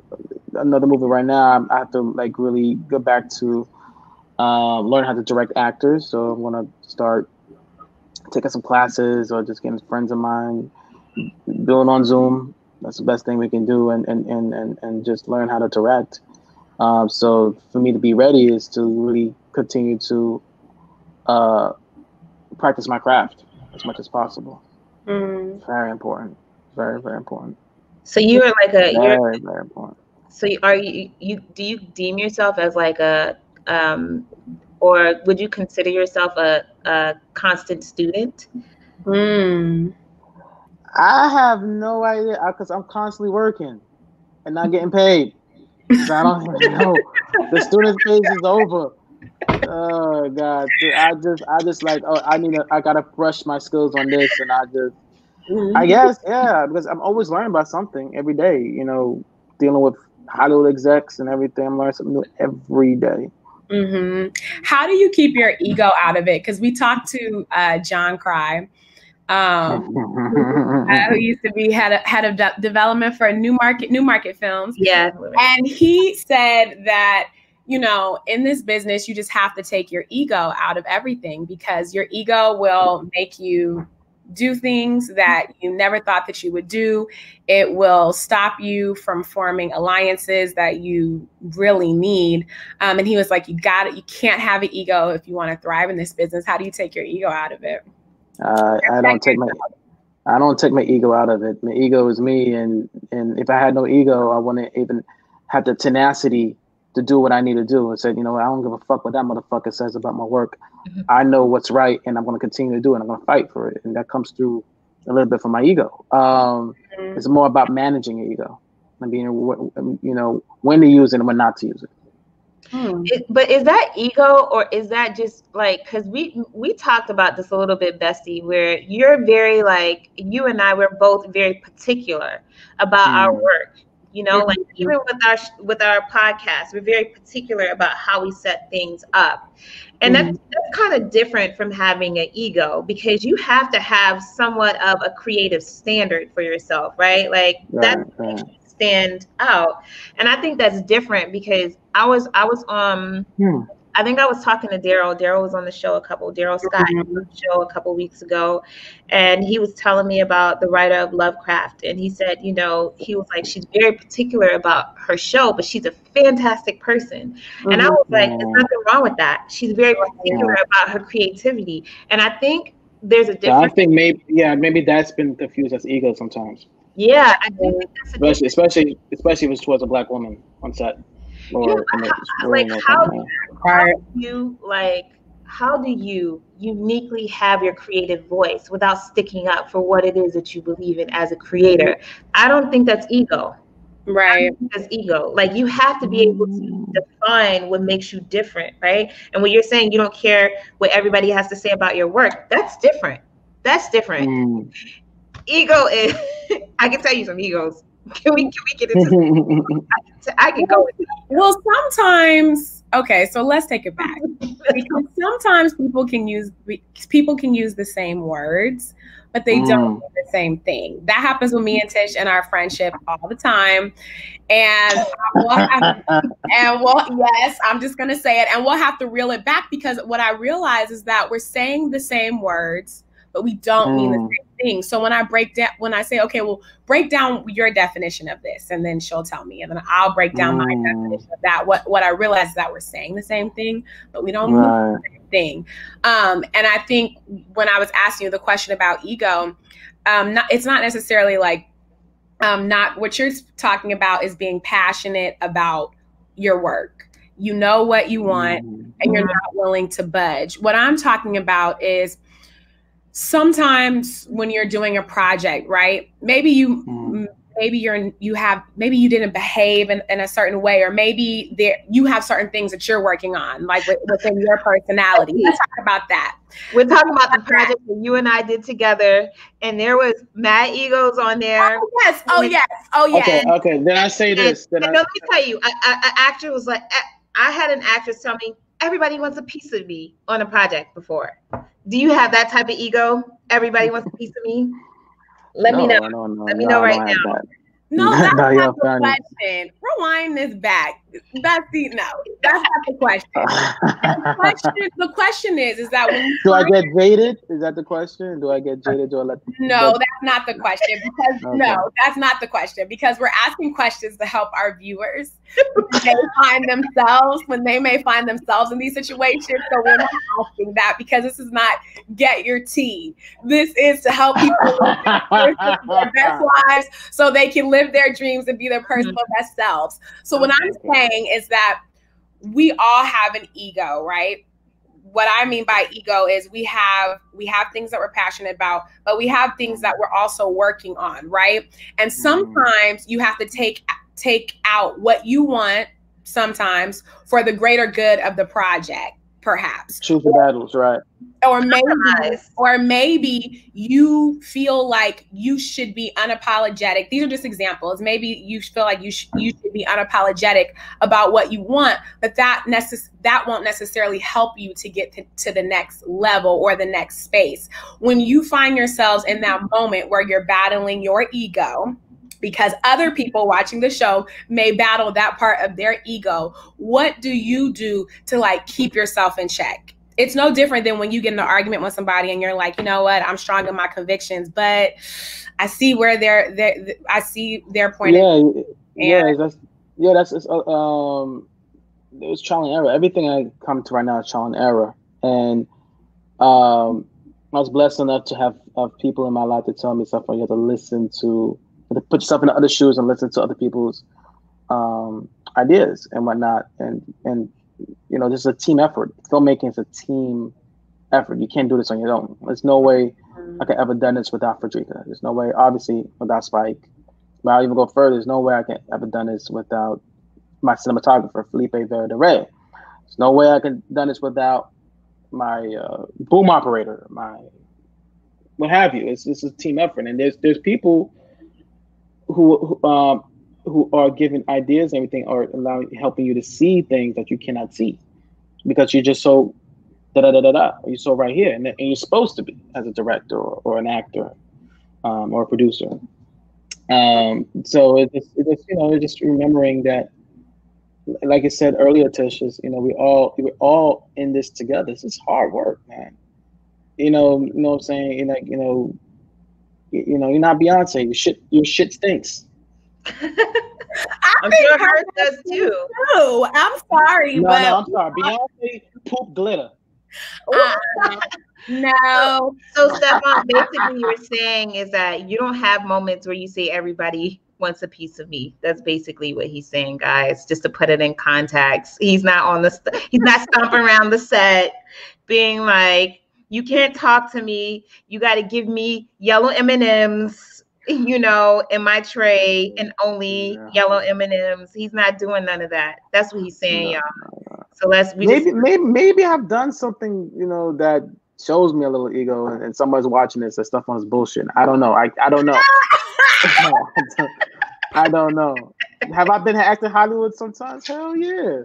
another movie right now. I have to like really go back to uh, learn how to direct actors. So I'm gonna start taking some classes or just getting friends of mine, doing on Zoom. That's the best thing we can do, and and and and, and just learn how to direct. Um, so for me to be ready is to really continue to uh, practice my craft as much as possible. Mm. Very important. Very very important.
So you are like a
very you're, very important.
So are you you do you deem yourself as like a um or would you consider yourself a, a constant student?
Mm. I have no idea because I'm constantly working and not getting paid. So I don't know. The student phase is over oh god, I just I just like oh I need to I gotta brush my skills on this and I just mm-hmm. I guess yeah because I'm always learning about something every day. You know, dealing with Hollywood execs and everything. I'm learning something new every day.
Mm-hmm. How do you keep your ego out of it? Because we talked to uh, Jon Crye, um, *laughs* uh, who used to be head of, head of de- development for Newmarket New Market Films.
Yeah,
and he said that you know, in this business, you just have to take your ego out of everything because your ego will make you do things that you never thought that you would do. It will stop you from forming alliances that you really need. Um, and he was like, "You got it. You can't have an ego if you want to thrive in this business. How do you take your ego out of it?"
Uh, I don't take my I don't take my ego out of it. My ego is me, and and if I had no ego, I wouldn't even have the tenacity to do what I need to do and said, you know, I don't give a fuck what that motherfucker says about my work. Mm-hmm. I know what's right and I'm going to continue to do it. I'm going to fight for it. And that comes through a little bit from my ego. Um, mm-hmm. It's more about managing your ego and being, you know, when to use it and when not to use it.
Hmm. It, but is that ego or is that just like because we we talked about this a little bit, Bestie, where you're very like you and I we're both very particular about mm. our work. You know, mm-hmm. like even with our with our podcast, we're very particular about how we set things up, and mm. that's that's kind of different from having an ego because you have to have somewhat of a creative standard for yourself, right? Like right, that's right stand out. And I think that's different because I was I was um hmm. I think I was talking to Daryl. Daryl was on the show a couple. Daryl Scott mm-hmm. show a couple weeks ago, and he was telling me about the writer of Lovecraft. And he said, you know, he was like, she's very particular about her show, but she's a fantastic person. Mm-hmm. And I was like, there's nothing wrong with that. She's very particular about her creativity, and I think there's a difference.
Yeah, I think maybe yeah, maybe that's been confused as ego sometimes.
Yeah, I think
especially, especially especially if it's towards a black woman on set.
Or, how, like how do you like how do you uniquely have your creative voice without sticking up for what it is that you believe in as a creator? I don't think that's ego.
Right.
That's ego. Like you have to be able to mm. define what makes you different, right? And when you're saying you don't care what everybody has to say about your work, that's different. That's different. Mm ego is *laughs* I can tell you some egos. *laughs* Can we can we get into *laughs* I can go with that.
Well, sometimes okay, so let's take it back. *laughs* because sometimes people can use people can use the same words, but they mm. don't mean the same thing. That happens with me and Tish in our friendship all the time. And we'll have, and we'll yes, I'm just gonna say it, and we'll have to reel it back because what I realize is that we're saying the same words, but we don't mm. mean the mm. same thing. So when I break down, when I say, okay, well, break down your definition of this, and then she'll tell me, and then I'll break down mm. my definition of that. What what I realize is that we're saying the same thing, but we don't right. mean the same thing. Um, and I think when I was asking you the question about ego, um, not, it's not necessarily like um, not what you're talking about is being passionate about your work. You know what you want, mm. and you're not willing to budge. What I'm talking about is sometimes when you're doing a project, right? Maybe you mm. maybe you're you have maybe you didn't behave in, in a certain way, or maybe there you have certain things that you're working on, like within your personality. Let's talk about that.
We're talking about the project that you and I did together, and there was mad egos on there.
Oh yes, oh yes, oh yes.
Okay, okay. Then I say this.
And,
and
I, let me tell you, I, I, I actor was like, I had an actress tell me everybody wants a piece of me on a project before. Do you have that type of ego? Everybody wants a piece of me. Let no, me know. No, no, *laughs* Let me know right now.
No, that's not the question. Rewind this back. That's the no. That's not the question. *laughs* the question. The question is, is that when
do I get jaded? Is that the question? Do I get jaded? Do I let? *laughs*
No, that's not the question. Because okay. no, that's not the question. Because we're asking questions to help our viewers. they *laughs* find themselves when they may find themselves in these situations. So we're not asking that because this is not get your tea. This is to help people live their best lives so they can live their dreams and be their personal best selves. So when I'm saying is that we all have an ego, right? What I mean by ego is we have we have things that we're passionate about, but we have things that we're also working on, right? And mm-hmm. sometimes you have to take take out what you want sometimes for the greater good of the project perhaps.
Choose the battles right.
Or maybe or maybe you feel like you should be unapologetic. These are just examples. Maybe you feel like you, sh- you should be unapologetic about what you want but that necess- that won't necessarily help you to get to, to the next level or the next space. When you find yourselves in that moment where you're battling your ego because other people watching the show may battle that part of their ego. What do you do to like keep yourself in check? It's no different than when you get in an argument with somebody and you're like, you know what, I'm strong in my convictions, but I see where they're, they're I see their point.
Yeah, of, yeah, that's yeah, that's uh, um, it was trial and error. Everything I come to right now is trial and error, and um, I was blessed enough to have, have people in my life to tell me stuff. You have to listen to to put yourself in the other shoes and listen to other people's um, ideas and whatnot. And and you know, this is a team effort. Filmmaking is a team effort. You can't do this on your own. There's no way I could ever done this without Fredrica. There's no way, obviously, without Spike. But I'll even go further. There's no way I can ever done this without my cinematographer Felipe Vara de Rey. There's no way I could done this without my uh, boom operator, my what have you. It's it's a team effort, and there's there's people who who, um, who are giving ideas and everything, are allowing helping you to see things that you cannot see because you're just so da da da da. You're so right here, and, and you're supposed to be as a director or, or an actor um, or a producer. Um, so it's just, it's you know just remembering that, like I said earlier, Tish, is you know we all we're all in this together. This is hard work, man. You know, you know what I'm saying? You know, you know, you know, you're not Beyonce. Your shit, your shit stinks. *laughs*
I'm sure hers does too.
too. I'm sorry,
No,
but
no, I'm sorry. Beyonce poop glitter.
uh, no.
So, Stefon, basically, you were saying is that you don't have moments where you say everybody wants a piece of me. That's basically what he's saying, guys. Just to put it in context, he's not on the st- he's not stomping around the set, being like, "You can't talk to me. You got to give me yellow M and M's." *laughs* You know, in my tray, and only
Yeah.
yellow M and M's. He's not doing none of that. That's what he's saying,
No,
y'all. So let's we
maybe,
just,
maybe, maybe I've done something, you know, that shows me a little ego, and, and somebody's watching this. That stuff on is bullshit. I don't know. I, I don't know. I *laughs* don't- I don't know. Have I been acting Hollywood sometimes? Hell yeah.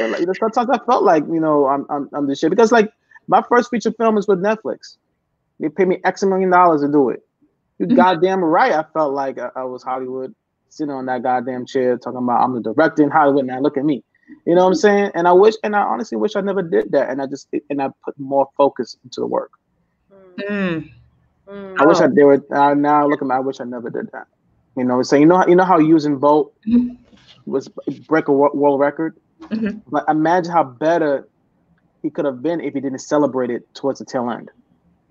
I like, sometimes I felt like you know I'm I'm, I'm the shit because like my first feature film is with Netflix. They paid me X million dollars to do it. You
Mhm.
goddamn right. I felt like I, I was Hollywood, sitting on that goddamn chair talking about I'm the director in Hollywood. Now look at me. You know what I'm saying? And I wish, and I honestly wish I never did that. And I just and I put more focus into the work.
Mm,
Mm.
I wish I
Oh.
did it. Uh, now look at me. I wish I never did that. You know, so you know, how- you know how Usain Bolt
Mhm.
was break a world record.
Mhm.
Like imagine how better he could have been if he didn't celebrate it towards the tail end.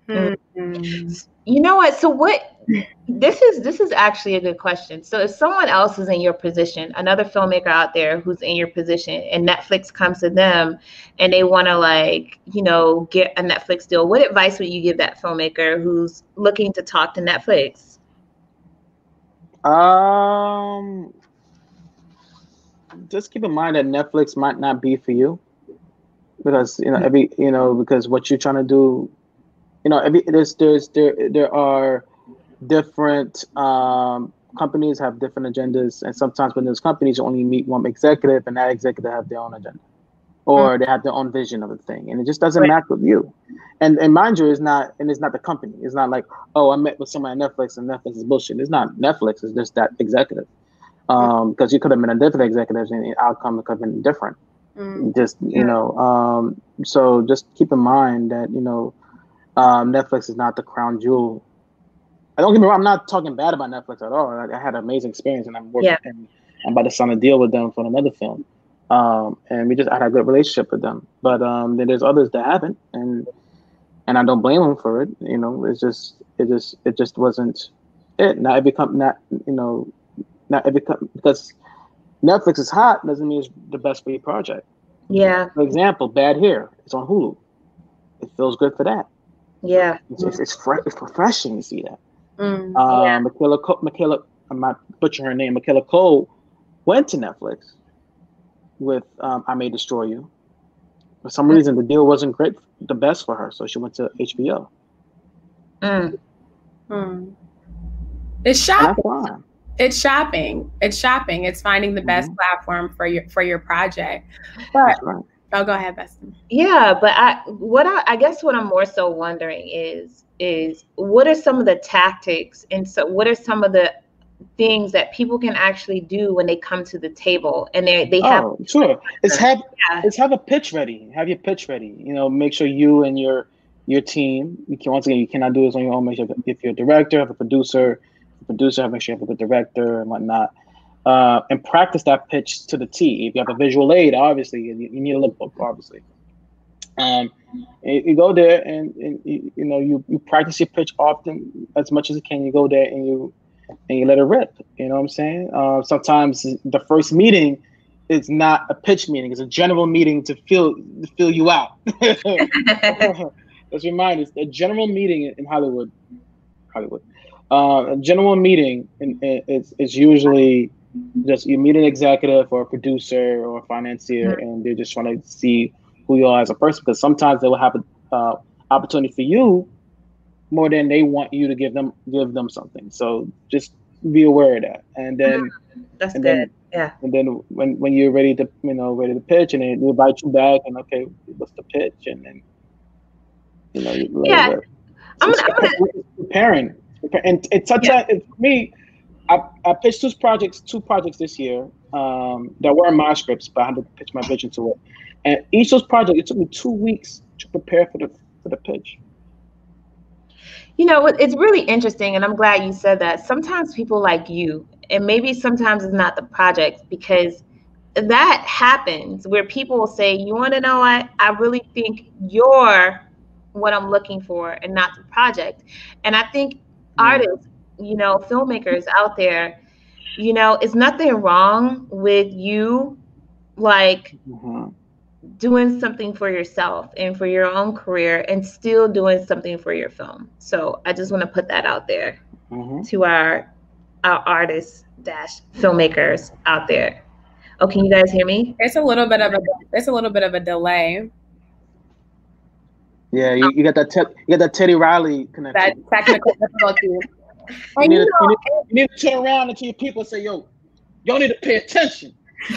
Mm.
You know what? So what this is this is actually a good question. So if someone else is in your position, another filmmaker out there who's in your position and Netflix comes to them and they want to like, you know, get a Netflix deal, what advice would you give that filmmaker who's looking to talk to Netflix?
Um, just keep in mind that Netflix might not be for you because you know every you know because what you're trying to do, you know every there's there's there there are different um companies have different agendas and sometimes when those companies you only meet one executive and that executive have their own agenda. Or they have their own vision of the thing and it just doesn't
Right.
match with you. And and mind you it's not and it's not the company. It's not like oh i met with someone at netflix and netflix is bullshit. It's not netflix it's just that executive. Um because you could have been a different executive and the outcome could have been different
Mm.
just you know um so just keep in mind that you know um netflix is not the crown jewel. I don't get me wrong i'm not talking bad about netflix at all. I, I had an amazing experience and i'm working
Yeah.
and i'm about to sign a deal with them for another film. Um and we just had a good relationship with them. But um then there's others that haven't and and i don't blame them for it you know. It's just it just it just wasn't it. Not every company not you know not every company because netflix is hot doesn't mean it's the best for your project
Yeah,
for example, Bad Hair. It's on Hulu. It feels good for that.
yeah.
It's it's, it's, fre- it's refreshing to see that.
Mm.
Um,
Yeah.
Michaela, Co- Michaela, I'm not butchering her name. Michaela Coel went to Netflix with um, I May Destroy You. For some reason, the deal wasn't great, the best for her, so she went to HBO.
Mm.
Mm. It's
And
shopping.
that's fine.
It's shopping. It's shopping. It's finding the best
Mhm.
platform for your for your project. But
right.
oh, go ahead, Beston.
Yeah, but I what I, I guess what I'm more so wondering is is what are some of the tactics and so what are some of the things that people can actually do when they come to the table and they they have
Oh, sure. It's have
Yeah.
it's have a pitch ready. Have your pitch ready. You know, make sure you and your your team. You can once again you cannot do this on your own. Make sure if you're a director, have a producer, a producer, make sure you have a good director and whatnot. Uh, and practice that pitch to the T. If you have a visual aid, obviously you, you need a lookbook, obviously. Um, you, go there and, and you, you know you, you practice your pitch often as much as you can. You go there and you and you let it rip. You know what I'm saying? Uh, sometimes the first meeting is not a pitch meeting; it's a general meeting to fill to fill you out. *laughs* *laughs* Let's remind us: a general meeting in Hollywood, Hollywood, uh, a general meeting in, in, is is usually just you meet an executive or a producer or a financier, mm-hmm. and they're just trying to see who you are as a person. Because sometimes they will have an uh, opportunity for you more than they want you to give them give them something. So just be aware of that, and then
mm-hmm. that's
and
good.
Then,
yeah.
And then when when you're ready to you know ready to pitch, and they invite you back, and okay, what's the pitch, and then you know
yeah. I'm gonna,
I'm gonna, preparing, and it's such yeah. a for me. I, I pitched two projects, two projects this year um, that were my scripts, but I had to pitch my vision to it. And each of those projects, it took me two weeks to prepare for the for the pitch.
You know, it's really interesting, and I'm glad you said that. Sometimes people like you, and maybe sometimes it's not the project because that happens where people will say, "You want to know what? I really think you're what I'm looking for, and not the project." And I think artists, you know, filmmakers out there, you know, it's nothing wrong with you, like. Mm-hmm doing something for yourself and for your own career and still doing something for your film. So I just want to put that out there mm-hmm. to our our artists dash filmmakers out there. Oh, can you guys hear me?
It's a little bit of a it's a little bit of a delay.
Yeah, you, you got that te- you got that Teddy Riley connection.
That technical *laughs* difficulty.
you, need to, you, need, you need to turn around and to your people and say, "Yo, y'all need to pay attention." *laughs*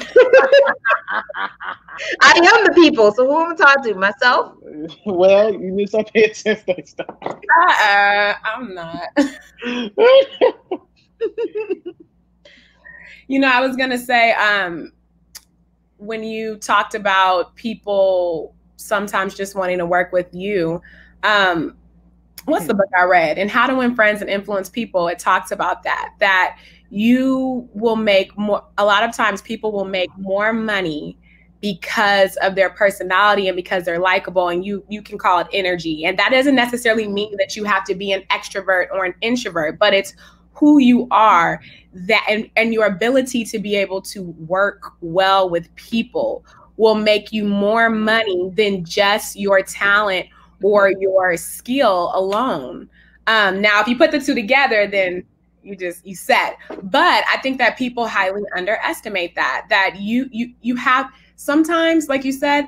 I am the people, so who am I talking to? Myself? *laughs*
Well, you need to pay attention next time.
Uh-uh, I'm not. you know, I was gonna say, um, when you talked about people sometimes just wanting to work with you, um, what's the book I read? And How to Win Friends and Influence People. It talks about that. That you will make more a lot of times people will make more money because of their personality and because they're likable and you you can call it energy and that doesn't necessarily mean that you have to be an extrovert or an introvert but it's who you are that and, and your ability to be able to work well with people will make you more money than just your talent or your skill alone. Um, now if you put the two together then you just you said but i think that people highly underestimate that that you you you have sometimes like you said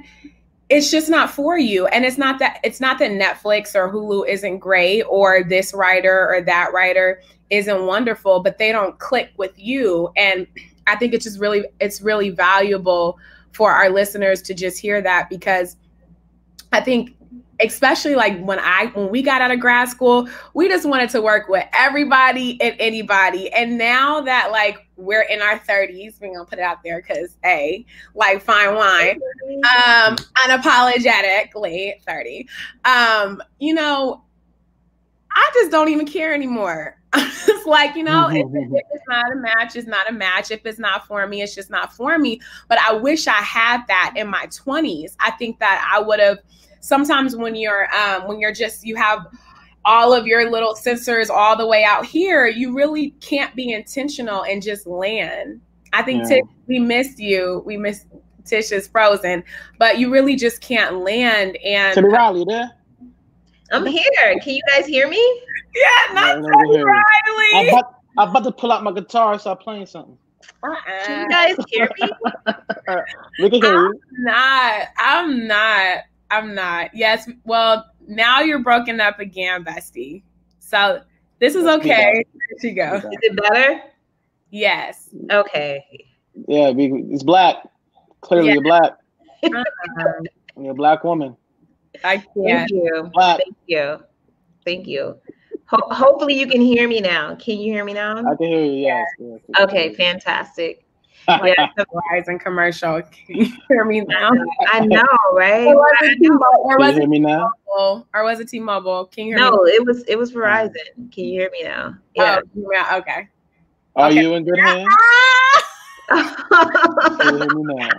it's just not for you. And it's not that it's not that netflix or hulu isn't great or this writer or that writer isn't wonderful but they don't click with you. And i think it's just really it's really valuable for our listeners to just hear that because i think especially like when I when we got out of grad school, we just wanted to work with everybody and anybody. And now that like we're in our 30s, we're gonna put it out there because a like fine wine, um, unapologetically 30. Um, you know, I just don't even care anymore. It's like, you know, if, if, it's not a match, it's not a match. If it's not for me, it's just not for me. But I wish I had that in my 20s. I think that I would have sometimes when you're um, when you're just you have all of your little sensors all the way out here, you really can't be intentional and just land. I think yeah. Tish, we missed you. We missed Tish is frozen, but you really just can't land. And
to the rally there.
I'm here. Can you guys hear me?
Yeah, not no, Riley.
I'm about, I'm about to pull out my guitar and start playing something.
Uh-uh. Can you guys hear me? *laughs*
we can hear
I'm you. Not. I'm not. I'm not. Yes. Well, now you're broken up again, bestie. So this is okay. There you go.
Is it better?
Yes.
Okay.
Yeah, it's black. Clearly, yeah. you're black. Uh-huh. You're a black woman.
I can't.
Thank you. Black. Thank you. Thank you. Ho- hopefully, you can hear me now. Can you hear me now?
I can hear you. Yes. yes.
Okay. Fantastic *laughs*
yeah, the Verizon commercial. *laughs* Can you hear me now?
I know, right?
Or was it T-Mobile?
Or was, it
T-Mobile? Or was it T-Mobile? Can you hear
no,
me?
No, it was it was Verizon. Can you hear me now? Yeah.
Oh, yeah. Okay.
Are okay. you in good *laughs* hands? can you hear me now?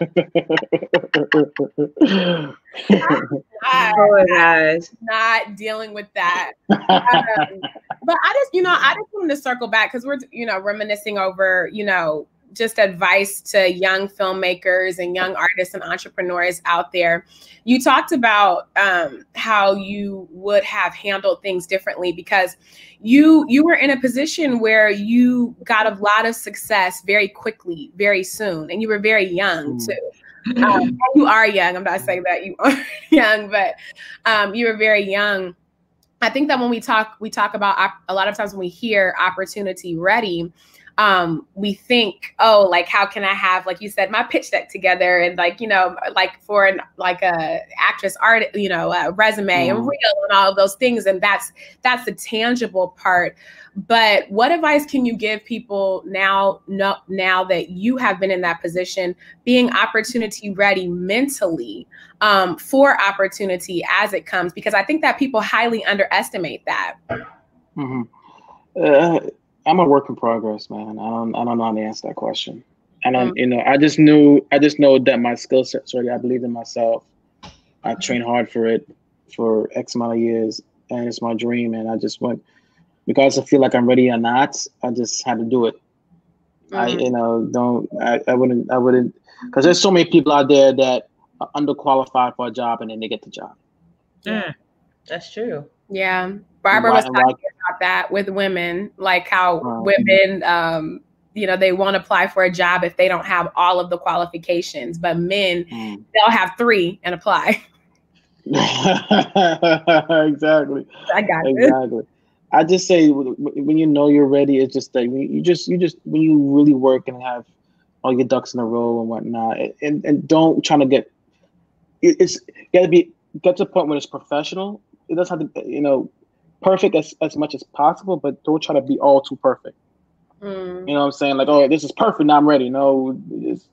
Oh my gosh.
Not dealing with that. Um, but I just, you know, I just wanted to circle back because we're, you know, reminiscing over, you know, just advice to young filmmakers and young artists and entrepreneurs out there. You talked about um, how you would have handled things differently because you you were in a position where you got a lot of success very quickly, very soon, and you were very young mm. too. Um, you are young. I'm not saying that you are *laughs* young, but um, you were very young. I think that when we talk, we talk about op- a lot of times when we hear opportunity ready, um, we think, oh, like how can I have, like you said, my pitch deck together and like, you know, like for an like a actress art, you know, a resume mm. and reel and all of those things. And that's that's the tangible part. But what advice can you give people now, no, now that you have been in that position, being opportunity ready mentally um, for opportunity as it comes? Because I think that people highly underestimate that.
Mm-hmm. Uh, I'm a work in progress, man. I don't I don't know how to answer that question. And I don't, mm-hmm. you know, I just knew I just know that my skill set's ready. I believe in myself. I trained hard for it for X amount of years, and it's my dream. And I just went because I feel like I'm ready or not. I just had to do it. Mm-hmm. I, you know, don't I, I wouldn't I wouldn't because there's so many people out there that are underqualified for a job and then they get the job.
Yeah, that's true.
Yeah. Barbara was talking about that with women, like how women, um, you know, they won't apply for a job if they don't have all of the qualifications, but men, mm. they'll have three and apply. *laughs* *laughs*
exactly.
I got
it. Exactly. I just say when you know you're ready, it's just like you just you just when you really work and have all your ducks in a row and whatnot, and and don't try to get it's got to be get to a point when it's professional. It doesn't have to, you know, perfect as, as much as possible, but don't try to be all too perfect. Mm. You know what I'm saying? Like, oh, this is perfect. Now I'm ready. No, it's,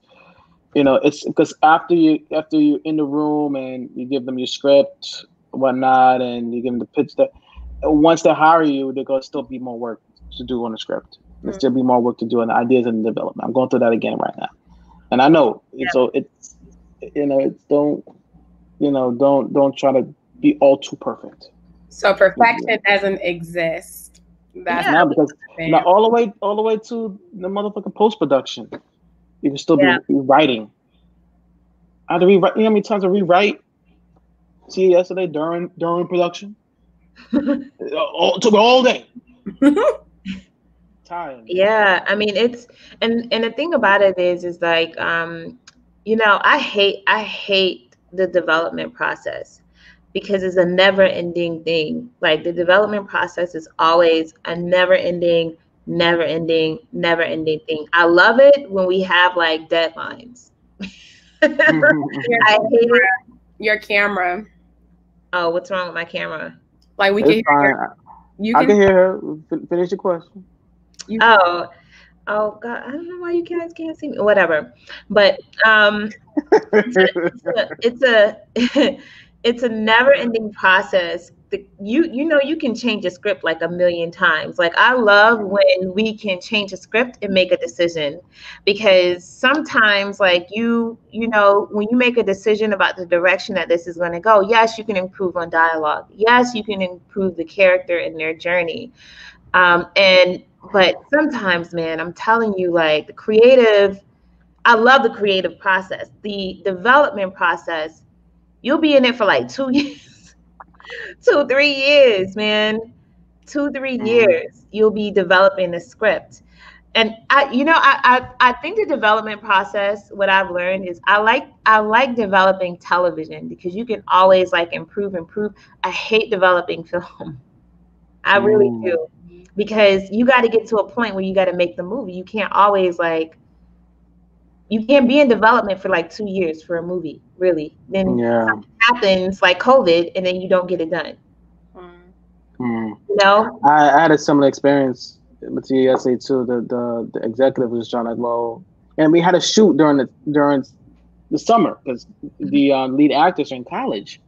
you know, it's because after you after you're in the room and you give them your script, whatnot, and you give them the pitch that once they hire you, they're gonna still be more work to do on the script. There's mm. still be more work to do on the ideas and the development. I'm going through that again right now, and I know. Yeah. So it's you know, it's don't you know, don't don't try to be all too perfect.
So perfection doesn't exist.
That's yeah, because not all the way all the way to the motherfucking post production. You can still yeah. be rewriting. I had to rewrite. You know how many times I rewrite? See yesterday during during production. *laughs* all, took all day. *laughs*
Time. Yeah, I mean it's and and the thing about it is is like um, you know I hate I hate the development process because it's a never ending thing. Like the development process is always a never ending, never ending, never ending thing. I love it when we have like deadlines.
Mm-hmm. *laughs* I hate it. Your camera.
Oh, what's wrong with my camera?
Like we can hear her.
You can, I can hear her. Finish your question.
You oh, oh God, I don't know why you guys can't see me. Whatever, but um, *laughs* it's a, it's a *laughs* it's a never ending process. The, you you know you can change a script like a million times. Like i love when we can change a script and make a decision because sometimes like you you know when you make a decision about the direction that this is going to go yes you can improve on dialogue. Yes you can improve the character and their journey. Um, and but sometimes man i'm telling you like the creative i love the creative process. The development process you'll be in it for like two *laughs* years, two, three years, man. Two, 3 mm-hmm. years, you'll be developing the script. And I, you know, I, I, I think the development process, what I've learned is I like I like developing television because you can always like improve, improve. I hate developing *laughs* film. I really mm. do. Because you got to get to a point where you got to make the movie. You can't always like you can't be in development for like two years for a movie, really. Then yeah. happens like COVID, and then you don't get it done.
Mm. You know, I, I, had a similar experience with TSA too. The, the the executive was John Lowe, and we had a shoot during the during the summer because the uh, lead actors are in college,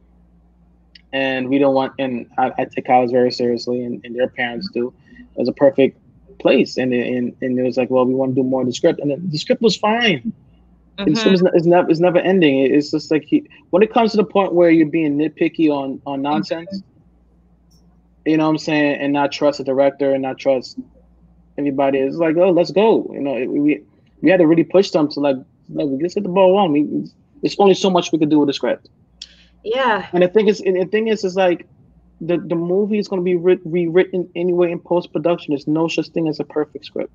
and we don't want. And I, I take college very seriously, and, and their parents do. It was a perfect place, and and and it was like, well, we want to do more of the script, and the script was fine. Mm-hmm. The script is, is never is never ending. It's just like he, when it comes to the point where you're being nitpicky on on nonsense, mm-hmm. you know what I'm saying, and not trust the director and not trust anybody. It's like, oh, let's go. You know, we we had to really push them to like, like let's get the ball on. We, there's only so much we could do with the script.
Yeah.
And the thing is, and the thing is, is like the the movie is going to be re- rewritten anyway in post production. There's no such thing as a perfect script.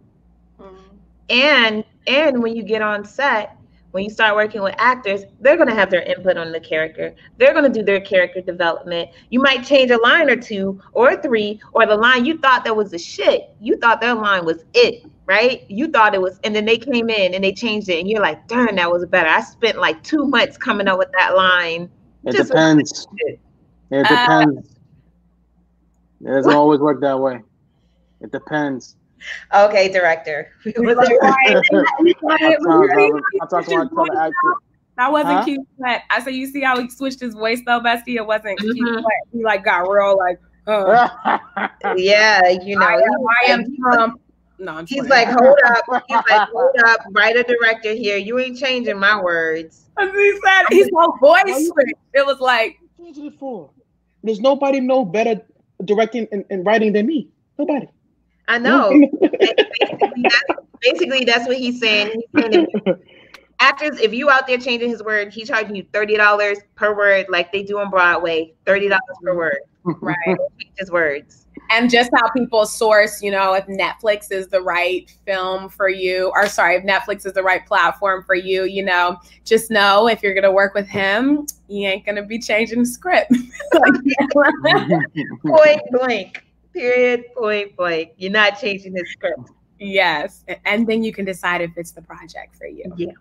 And and when you get on set, when you start working with actors, they're going to have their input on the character. They're going to do their character development. You might change a line or two or three, or the line you thought that was the shit. You thought their line was it, right? You thought it was, and then they came in and they changed it, and you're like, darn, that was better. I spent like two months coming up with that line.
It depends. It, it depends. Uh, it doesn't always work that way. It depends.
Okay, director. *laughs* *laughs*
That wasn't huh? cute sweat. I said, you see how he switched his voice though, Bestie? It wasn't mm-hmm. cute sweat. He like got real like, uh. *laughs*
yeah, you know. I I am Trump. No, I'm he's like, hold up. He's like, hold up. Write a director here. You ain't changing my words.
He said his whole voice switched. It was like,
it for? There's nobody know better directing and, and writing than me. Nobody.
I know. *laughs* basically, that's, basically, that's what he's saying. He's saying *laughs* actors, if you out there changing his word, he's charging you thirty dollars per word, like they do on Broadway. Thirty dollars per word. Mm-hmm. Right. his words.
And just how people source, you know, if Netflix is the right film for you, or sorry, if Netflix is the right platform for you, you know, just know if you're gonna work with him, you ain't gonna be changing the script. *laughs*
Point blank. Period. Point blank. You're not changing the script.
Yes. And then you can decide if it's the project for you.
Yeah.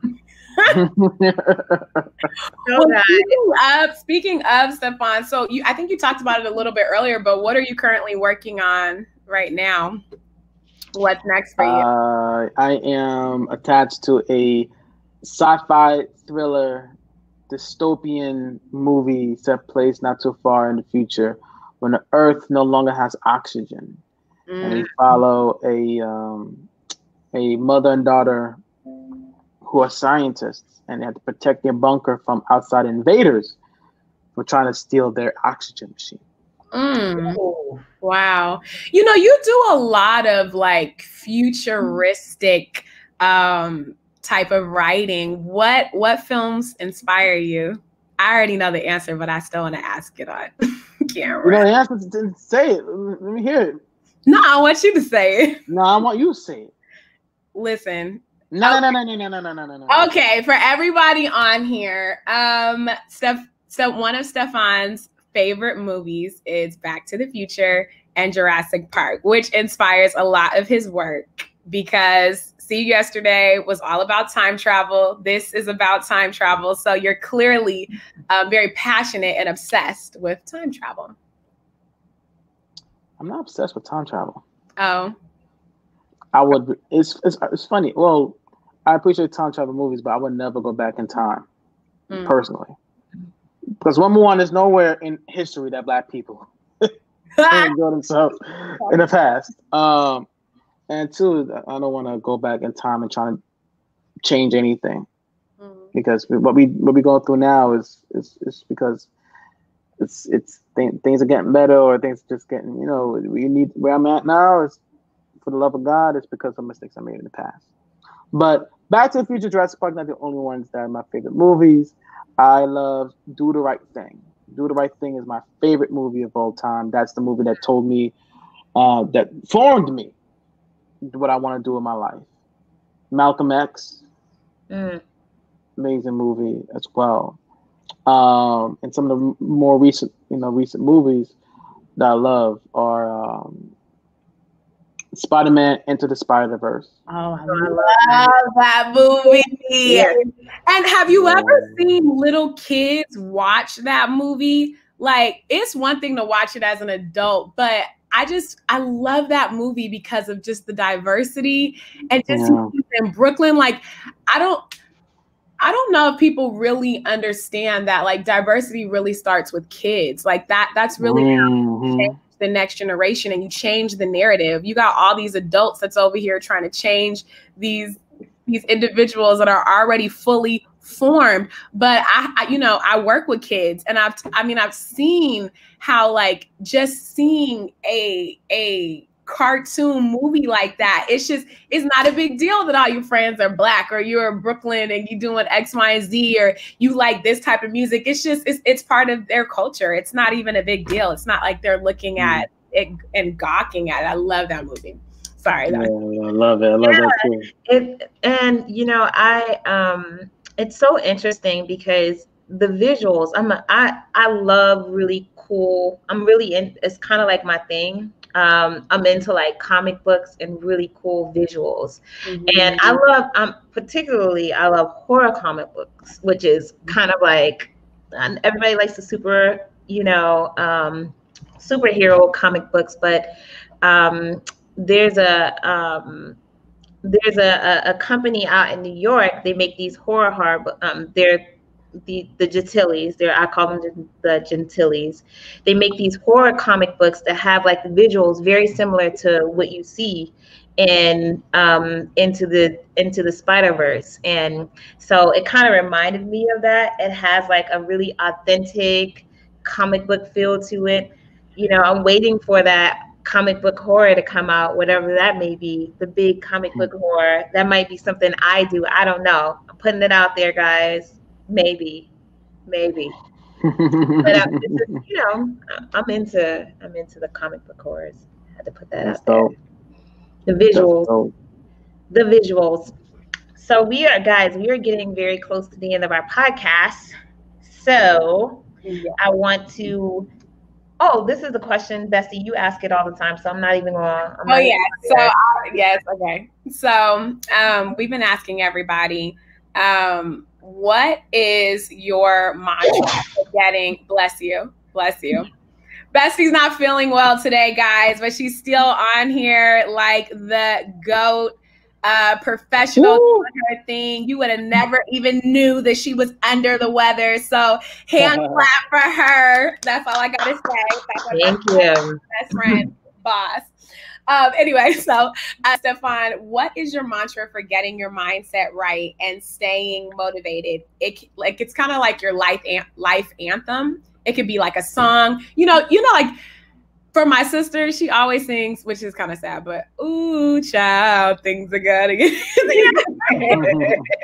*laughs*
well, speaking of, speaking of Stefon, so you I think you talked about it a little bit earlier, but what are you currently working on right now? What's next for you?
Uh, I am attached to a sci-fi thriller dystopian movie set place not too far in the future when the earth no longer has oxygen. Mm. And we follow a um, a mother and daughter who are scientists and they have to protect their bunker from outside invaders who are trying to steal their oxygen machine.
Mm. Wow. You know, you do a lot of like futuristic um type of writing. What what films inspire you? I already know the answer, but I still want to ask it on *laughs* camera.
You know the answer. Didn't say it. Let me hear it.
No, I want you to say it.
No, I want you to say it.
Listen.
No, okay. no, no, no, no, no, no, no, no.
Okay, for everybody on here, um, Steph. So one of Stefon's favorite movies is Back to the Future and Jurassic Park, which inspires a lot of his work because See Yesterday was all about time travel. This is about time travel. So you're clearly um, very passionate and obsessed with time travel.
I'm not obsessed with time travel.
Oh.
I would. It's, it's it's funny. Well, I appreciate time travel movies, but I would never go back in time, mm. personally. Because number one, there's nowhere in history that black people *laughs* *laughs* go themselves in the past. Um, and two, I don't want to go back in time and try to change anything mm-hmm. because what we what we going through now is is, is because it's it's th- things are getting better or things just getting you know we need where I'm at now is for the love of God. It's because of mistakes I made in the past. But Back to the Future, Jurassic Park, not the only ones that are my favorite movies. I love Do the Right Thing. Do the Right Thing is my favorite movie of all time. That's the movie that told me, uh, that formed me what I want to do in my life. Malcolm X, mm. amazing movie as well. Um, and some of the more recent, you know, recent movies that I love are um, Spider-Man Into the Spider-Verse.
Oh, I love that movie. Yeah. And have you ever seen little kids watch that movie? Like, it's one thing to watch it as an adult, but I just I love that movie because of just the diversity and just yeah. in Brooklyn. Like I don't I don't know if people really understand that like diversity really starts with kids. Like that that's really mm-hmm. The next generation and you change the narrative. You got all these adults that's over here trying to change these these individuals that are already fully formed but I, I, you know i work with kids and i've i mean i've seen how like just seeing a a cartoon movie like that. It's just it's not a big deal that all your friends are black or you're in Brooklyn and you doing X, Y, and Z or you like this type of music. It's just it's it's part of their culture. It's not even a big deal. It's not like they're looking mm. at it and gawking at it. I love that movie. Sorry. Yeah,
I love it. I love yeah, that too.
It, and you know, I um it's so interesting because the visuals, I'm a, I I love really cool. I'm really in it's kind of like my thing. Um, I'm into like comic books and really cool visuals. Mm-hmm. And I love um particularly I love horror comic books, which is kind of like everybody likes the super, you know, um superhero comic books, but um there's a um, there's a, a, company out in New York. They make these horror horror. Um, they're the the Gentiles. They're I call them the Gentiles. They make these horror comic books that have like visuals very similar to what you see in um, into the into the Spider Verse, and so it kind of reminded me of that. It has like a really authentic comic book feel to it. You know, I'm waiting for that comic book horror to come out, whatever that may be, the big comic book horror. That might be something I do. I don't know. I'm putting it out there, guys. Maybe, maybe. but I, just, you know, I'm into I'm into the comic book horrors. I had to put that That's out dope. there. The visuals, the visuals. So we are, guys. We are getting very close to the end of our podcast. So yeah. I want to Oh, this is a question, Bessie. You ask it all the time, so I'm not even going.
Oh yeah. So uh, yes, okay. So um, we've been asking everybody, um, what is your mantra for getting? Bless you, bless you. Bessie's not feeling well today, guys, but she's still on here like the goat uh, professional her thing. You would have never even knew that she was under the weather. So hand *laughs* clap for her. That's all I gotta say.
Thank you,
best friend, boss. Um, anyway, *laughs* so uh, Stefon, what is your mantra for getting your mindset right and staying motivated? It like it's kind of like your life an- life anthem. It could be like a song. You know, you know, like for my sister, she always sings, which is kind of sad, but ooh, child, things are good again.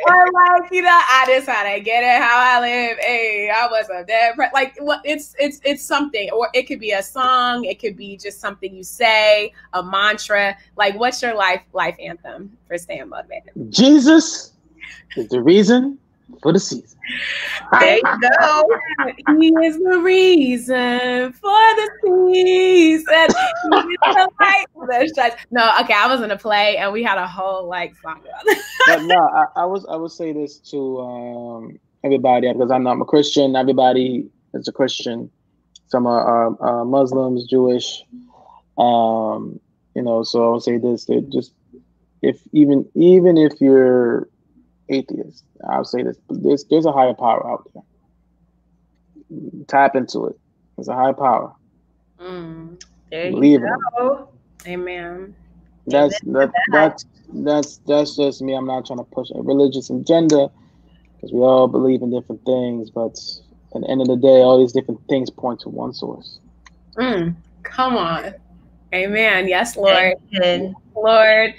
or like, you know, I just had to get it how I live. Hey, I was a dead pre-. like what it's it's it's something, or it could be a song, it could be just something you say, a mantra. Like, what's your life life anthem for staying motivated?
Jesus is the reason for the season.
There you go.
He is the reason for the season. no, okay, I was in a play and we had a whole like song *laughs*
but no, I, I was I would say this to um, everybody because I'm not a Christian. Everybody is a Christian. Some are, are, are Muslims, Jewish. Um, you know, so I would say this: that just if even even if you're atheist. I'll say this: there's there's a higher power out there. Tap into it. There's a higher power.
Mm, there Believe you go.
It. Amen.
That's that, that's that's that's just me. I'm not trying to push a religious agenda because we all believe in different things, but at the end of the day, all these different things point to one source.
Mm, come on. Amen. Yes, Lord. Amen. Lord.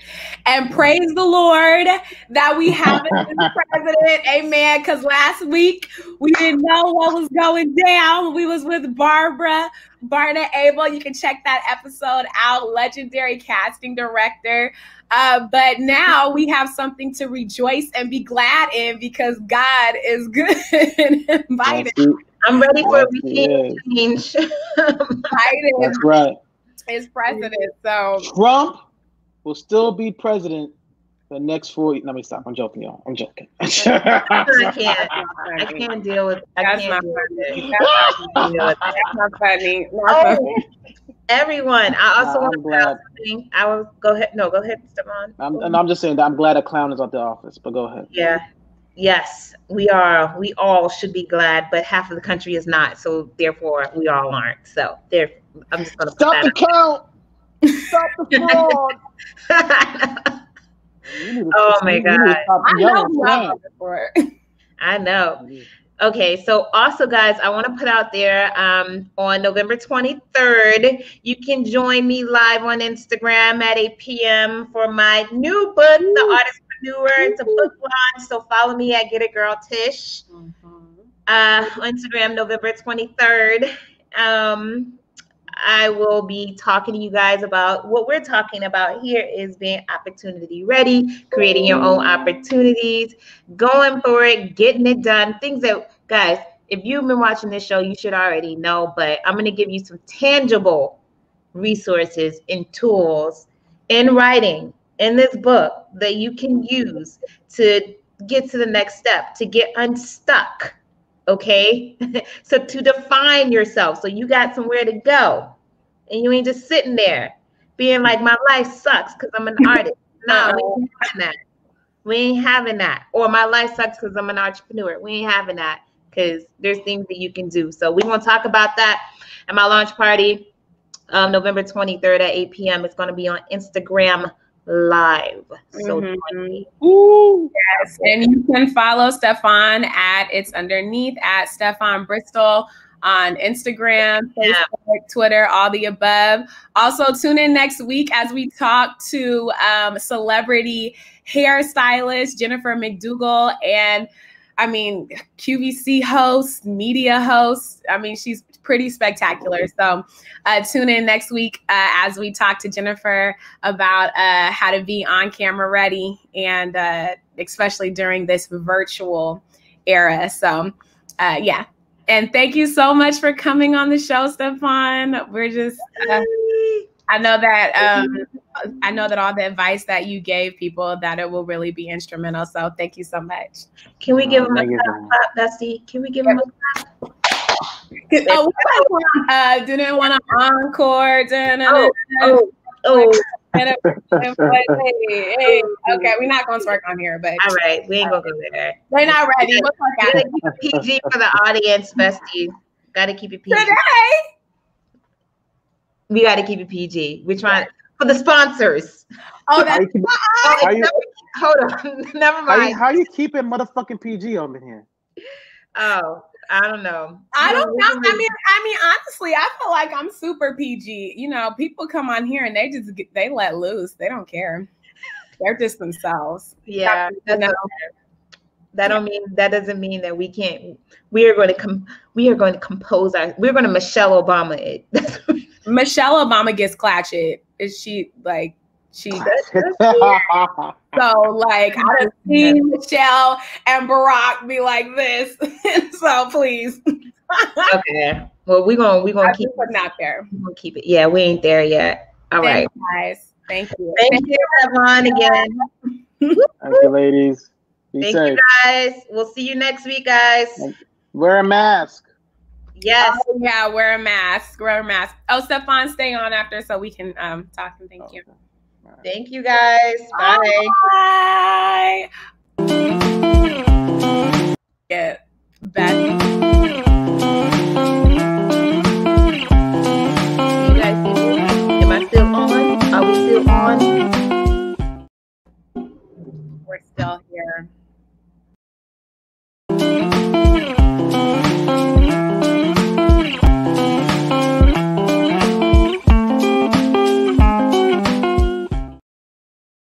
And praise the Lord that we have a *laughs* president. Amen. Because last week we didn't know what was going down. We was with Barbara Barnett Abel. You can check that episode out. Legendary casting director. Uh, but now we have something to rejoice and be glad in because God is good *laughs* and invited.
I'm ready for a change. *laughs*
That's right.
Is president. So
Trump will still be president the next four. Let me stop. I'm joking, y'all. I'm joking. *laughs* I
can't. I can't deal with. I That's can't deal with it. That's not funny. Oh, everyone. I also uh, want to add something. I will go ahead. No, go ahead, Stefon.
I'm, and I'm just saying that I'm glad a clown is at the office. But go ahead.
Yeah. Yes, we are. We all should be glad, but half of the country is not. So therefore, we all aren't. So there. I'm just gonna
stop the count. Stop the fraud.
oh my god! I know. *laughs*
I know.
Okay, so also, guys, I want to put out there um, on November 23rd, you can join me live on Instagram at 8 p.m. for my new book, Ooh. The Artistpreneur. It's a book launch, so follow me at Get It Girl Tish mm-hmm. uh, on Instagram, November 23rd. Um, I will be talking to you guys about what we're talking about here is being opportunity ready, creating your own opportunities, going for it, getting it done. Things that, guys, if you've been watching this show, you should already know, but I'm going to give you some tangible resources and tools in writing in this book that you can use to get to the next step, to get unstuck okay? *laughs* so to define yourself, so you got somewhere to go, and you ain't just sitting there being like, my life sucks because I'm an *laughs* artist. No, we ain't having that. We ain't having that. Or my life sucks because I'm an entrepreneur. We ain't having that because there's things that you can do. So we want to talk about that at my launch party, um, November 23rd at 8 p.m. It's going to be on Instagram live. So
mm-hmm. yes, and you can follow Stefon at it's underneath at Stefon Bristol on Instagram, Facebook. Twitter, all the above. Also, tune in next week as we talk to um, celebrity hairstylist Jennifer McDougal and I mean, QVC host, media host. I mean, she's pretty spectacular. So uh, tune in next week uh, as we talk to Jennifer about uh, how to be on camera ready and uh, especially during this virtual era. So, uh, yeah. And thank you so much for coming on the show, Stefon. We're just, uh, I know that um, I know that all the advice that you gave people that it will really be instrumental. So thank you so much.
Can we give him a clap, Dusty? Can we give him a clap?
Oh, uh, didn't want to encore. Oh, oh, oh. hey, hey, *laughs* okay, we're not going to work on here, but
all right, we ain't gonna go there.
They're not ready. We'll
Gotta keep it PG for the audience, bestie. Gotta keep it PG.
Today,
we gotta keep it PG. We're trying for the sponsors.
Oh, that's keep,
oh, you, hold on. *laughs* Never mind.
How you, how you keep it motherfucking PG on over here?
Oh, I don't know.
I don't know. I mean, I mean, honestly, I feel like I'm super PG. You know, people come on here and they just get, they let loose. They don't care. They're just themselves.
Yeah, know? that don't mean that doesn't mean that we can't. We are going to come. We are going to compose our. We're going to Michelle Obama it. *laughs*
Michelle Obama gets clatched. Is she like? She *laughs* so like I have seen Michelle and Barack be like this. *laughs* so please. *laughs*
okay. Well, we're gonna we're gonna keep
it out there.
We're gonna keep it. Yeah, we ain't there yet. All Thanks,
right, guys. Thank you.
Thank, Thank you, everyone, again.
Thank you, ladies.
Be Thank safe. you, guys. We'll see you next week, guys.
Wear a mask.
Yes.
Oh, yeah, wear a mask. Wear a mask. Oh, Stefon, stay on after so we can um talk and thank okay. you.
Thank you guys.
Bye. Bye. Get back.
Am I still on? Are we still on?
We're still here.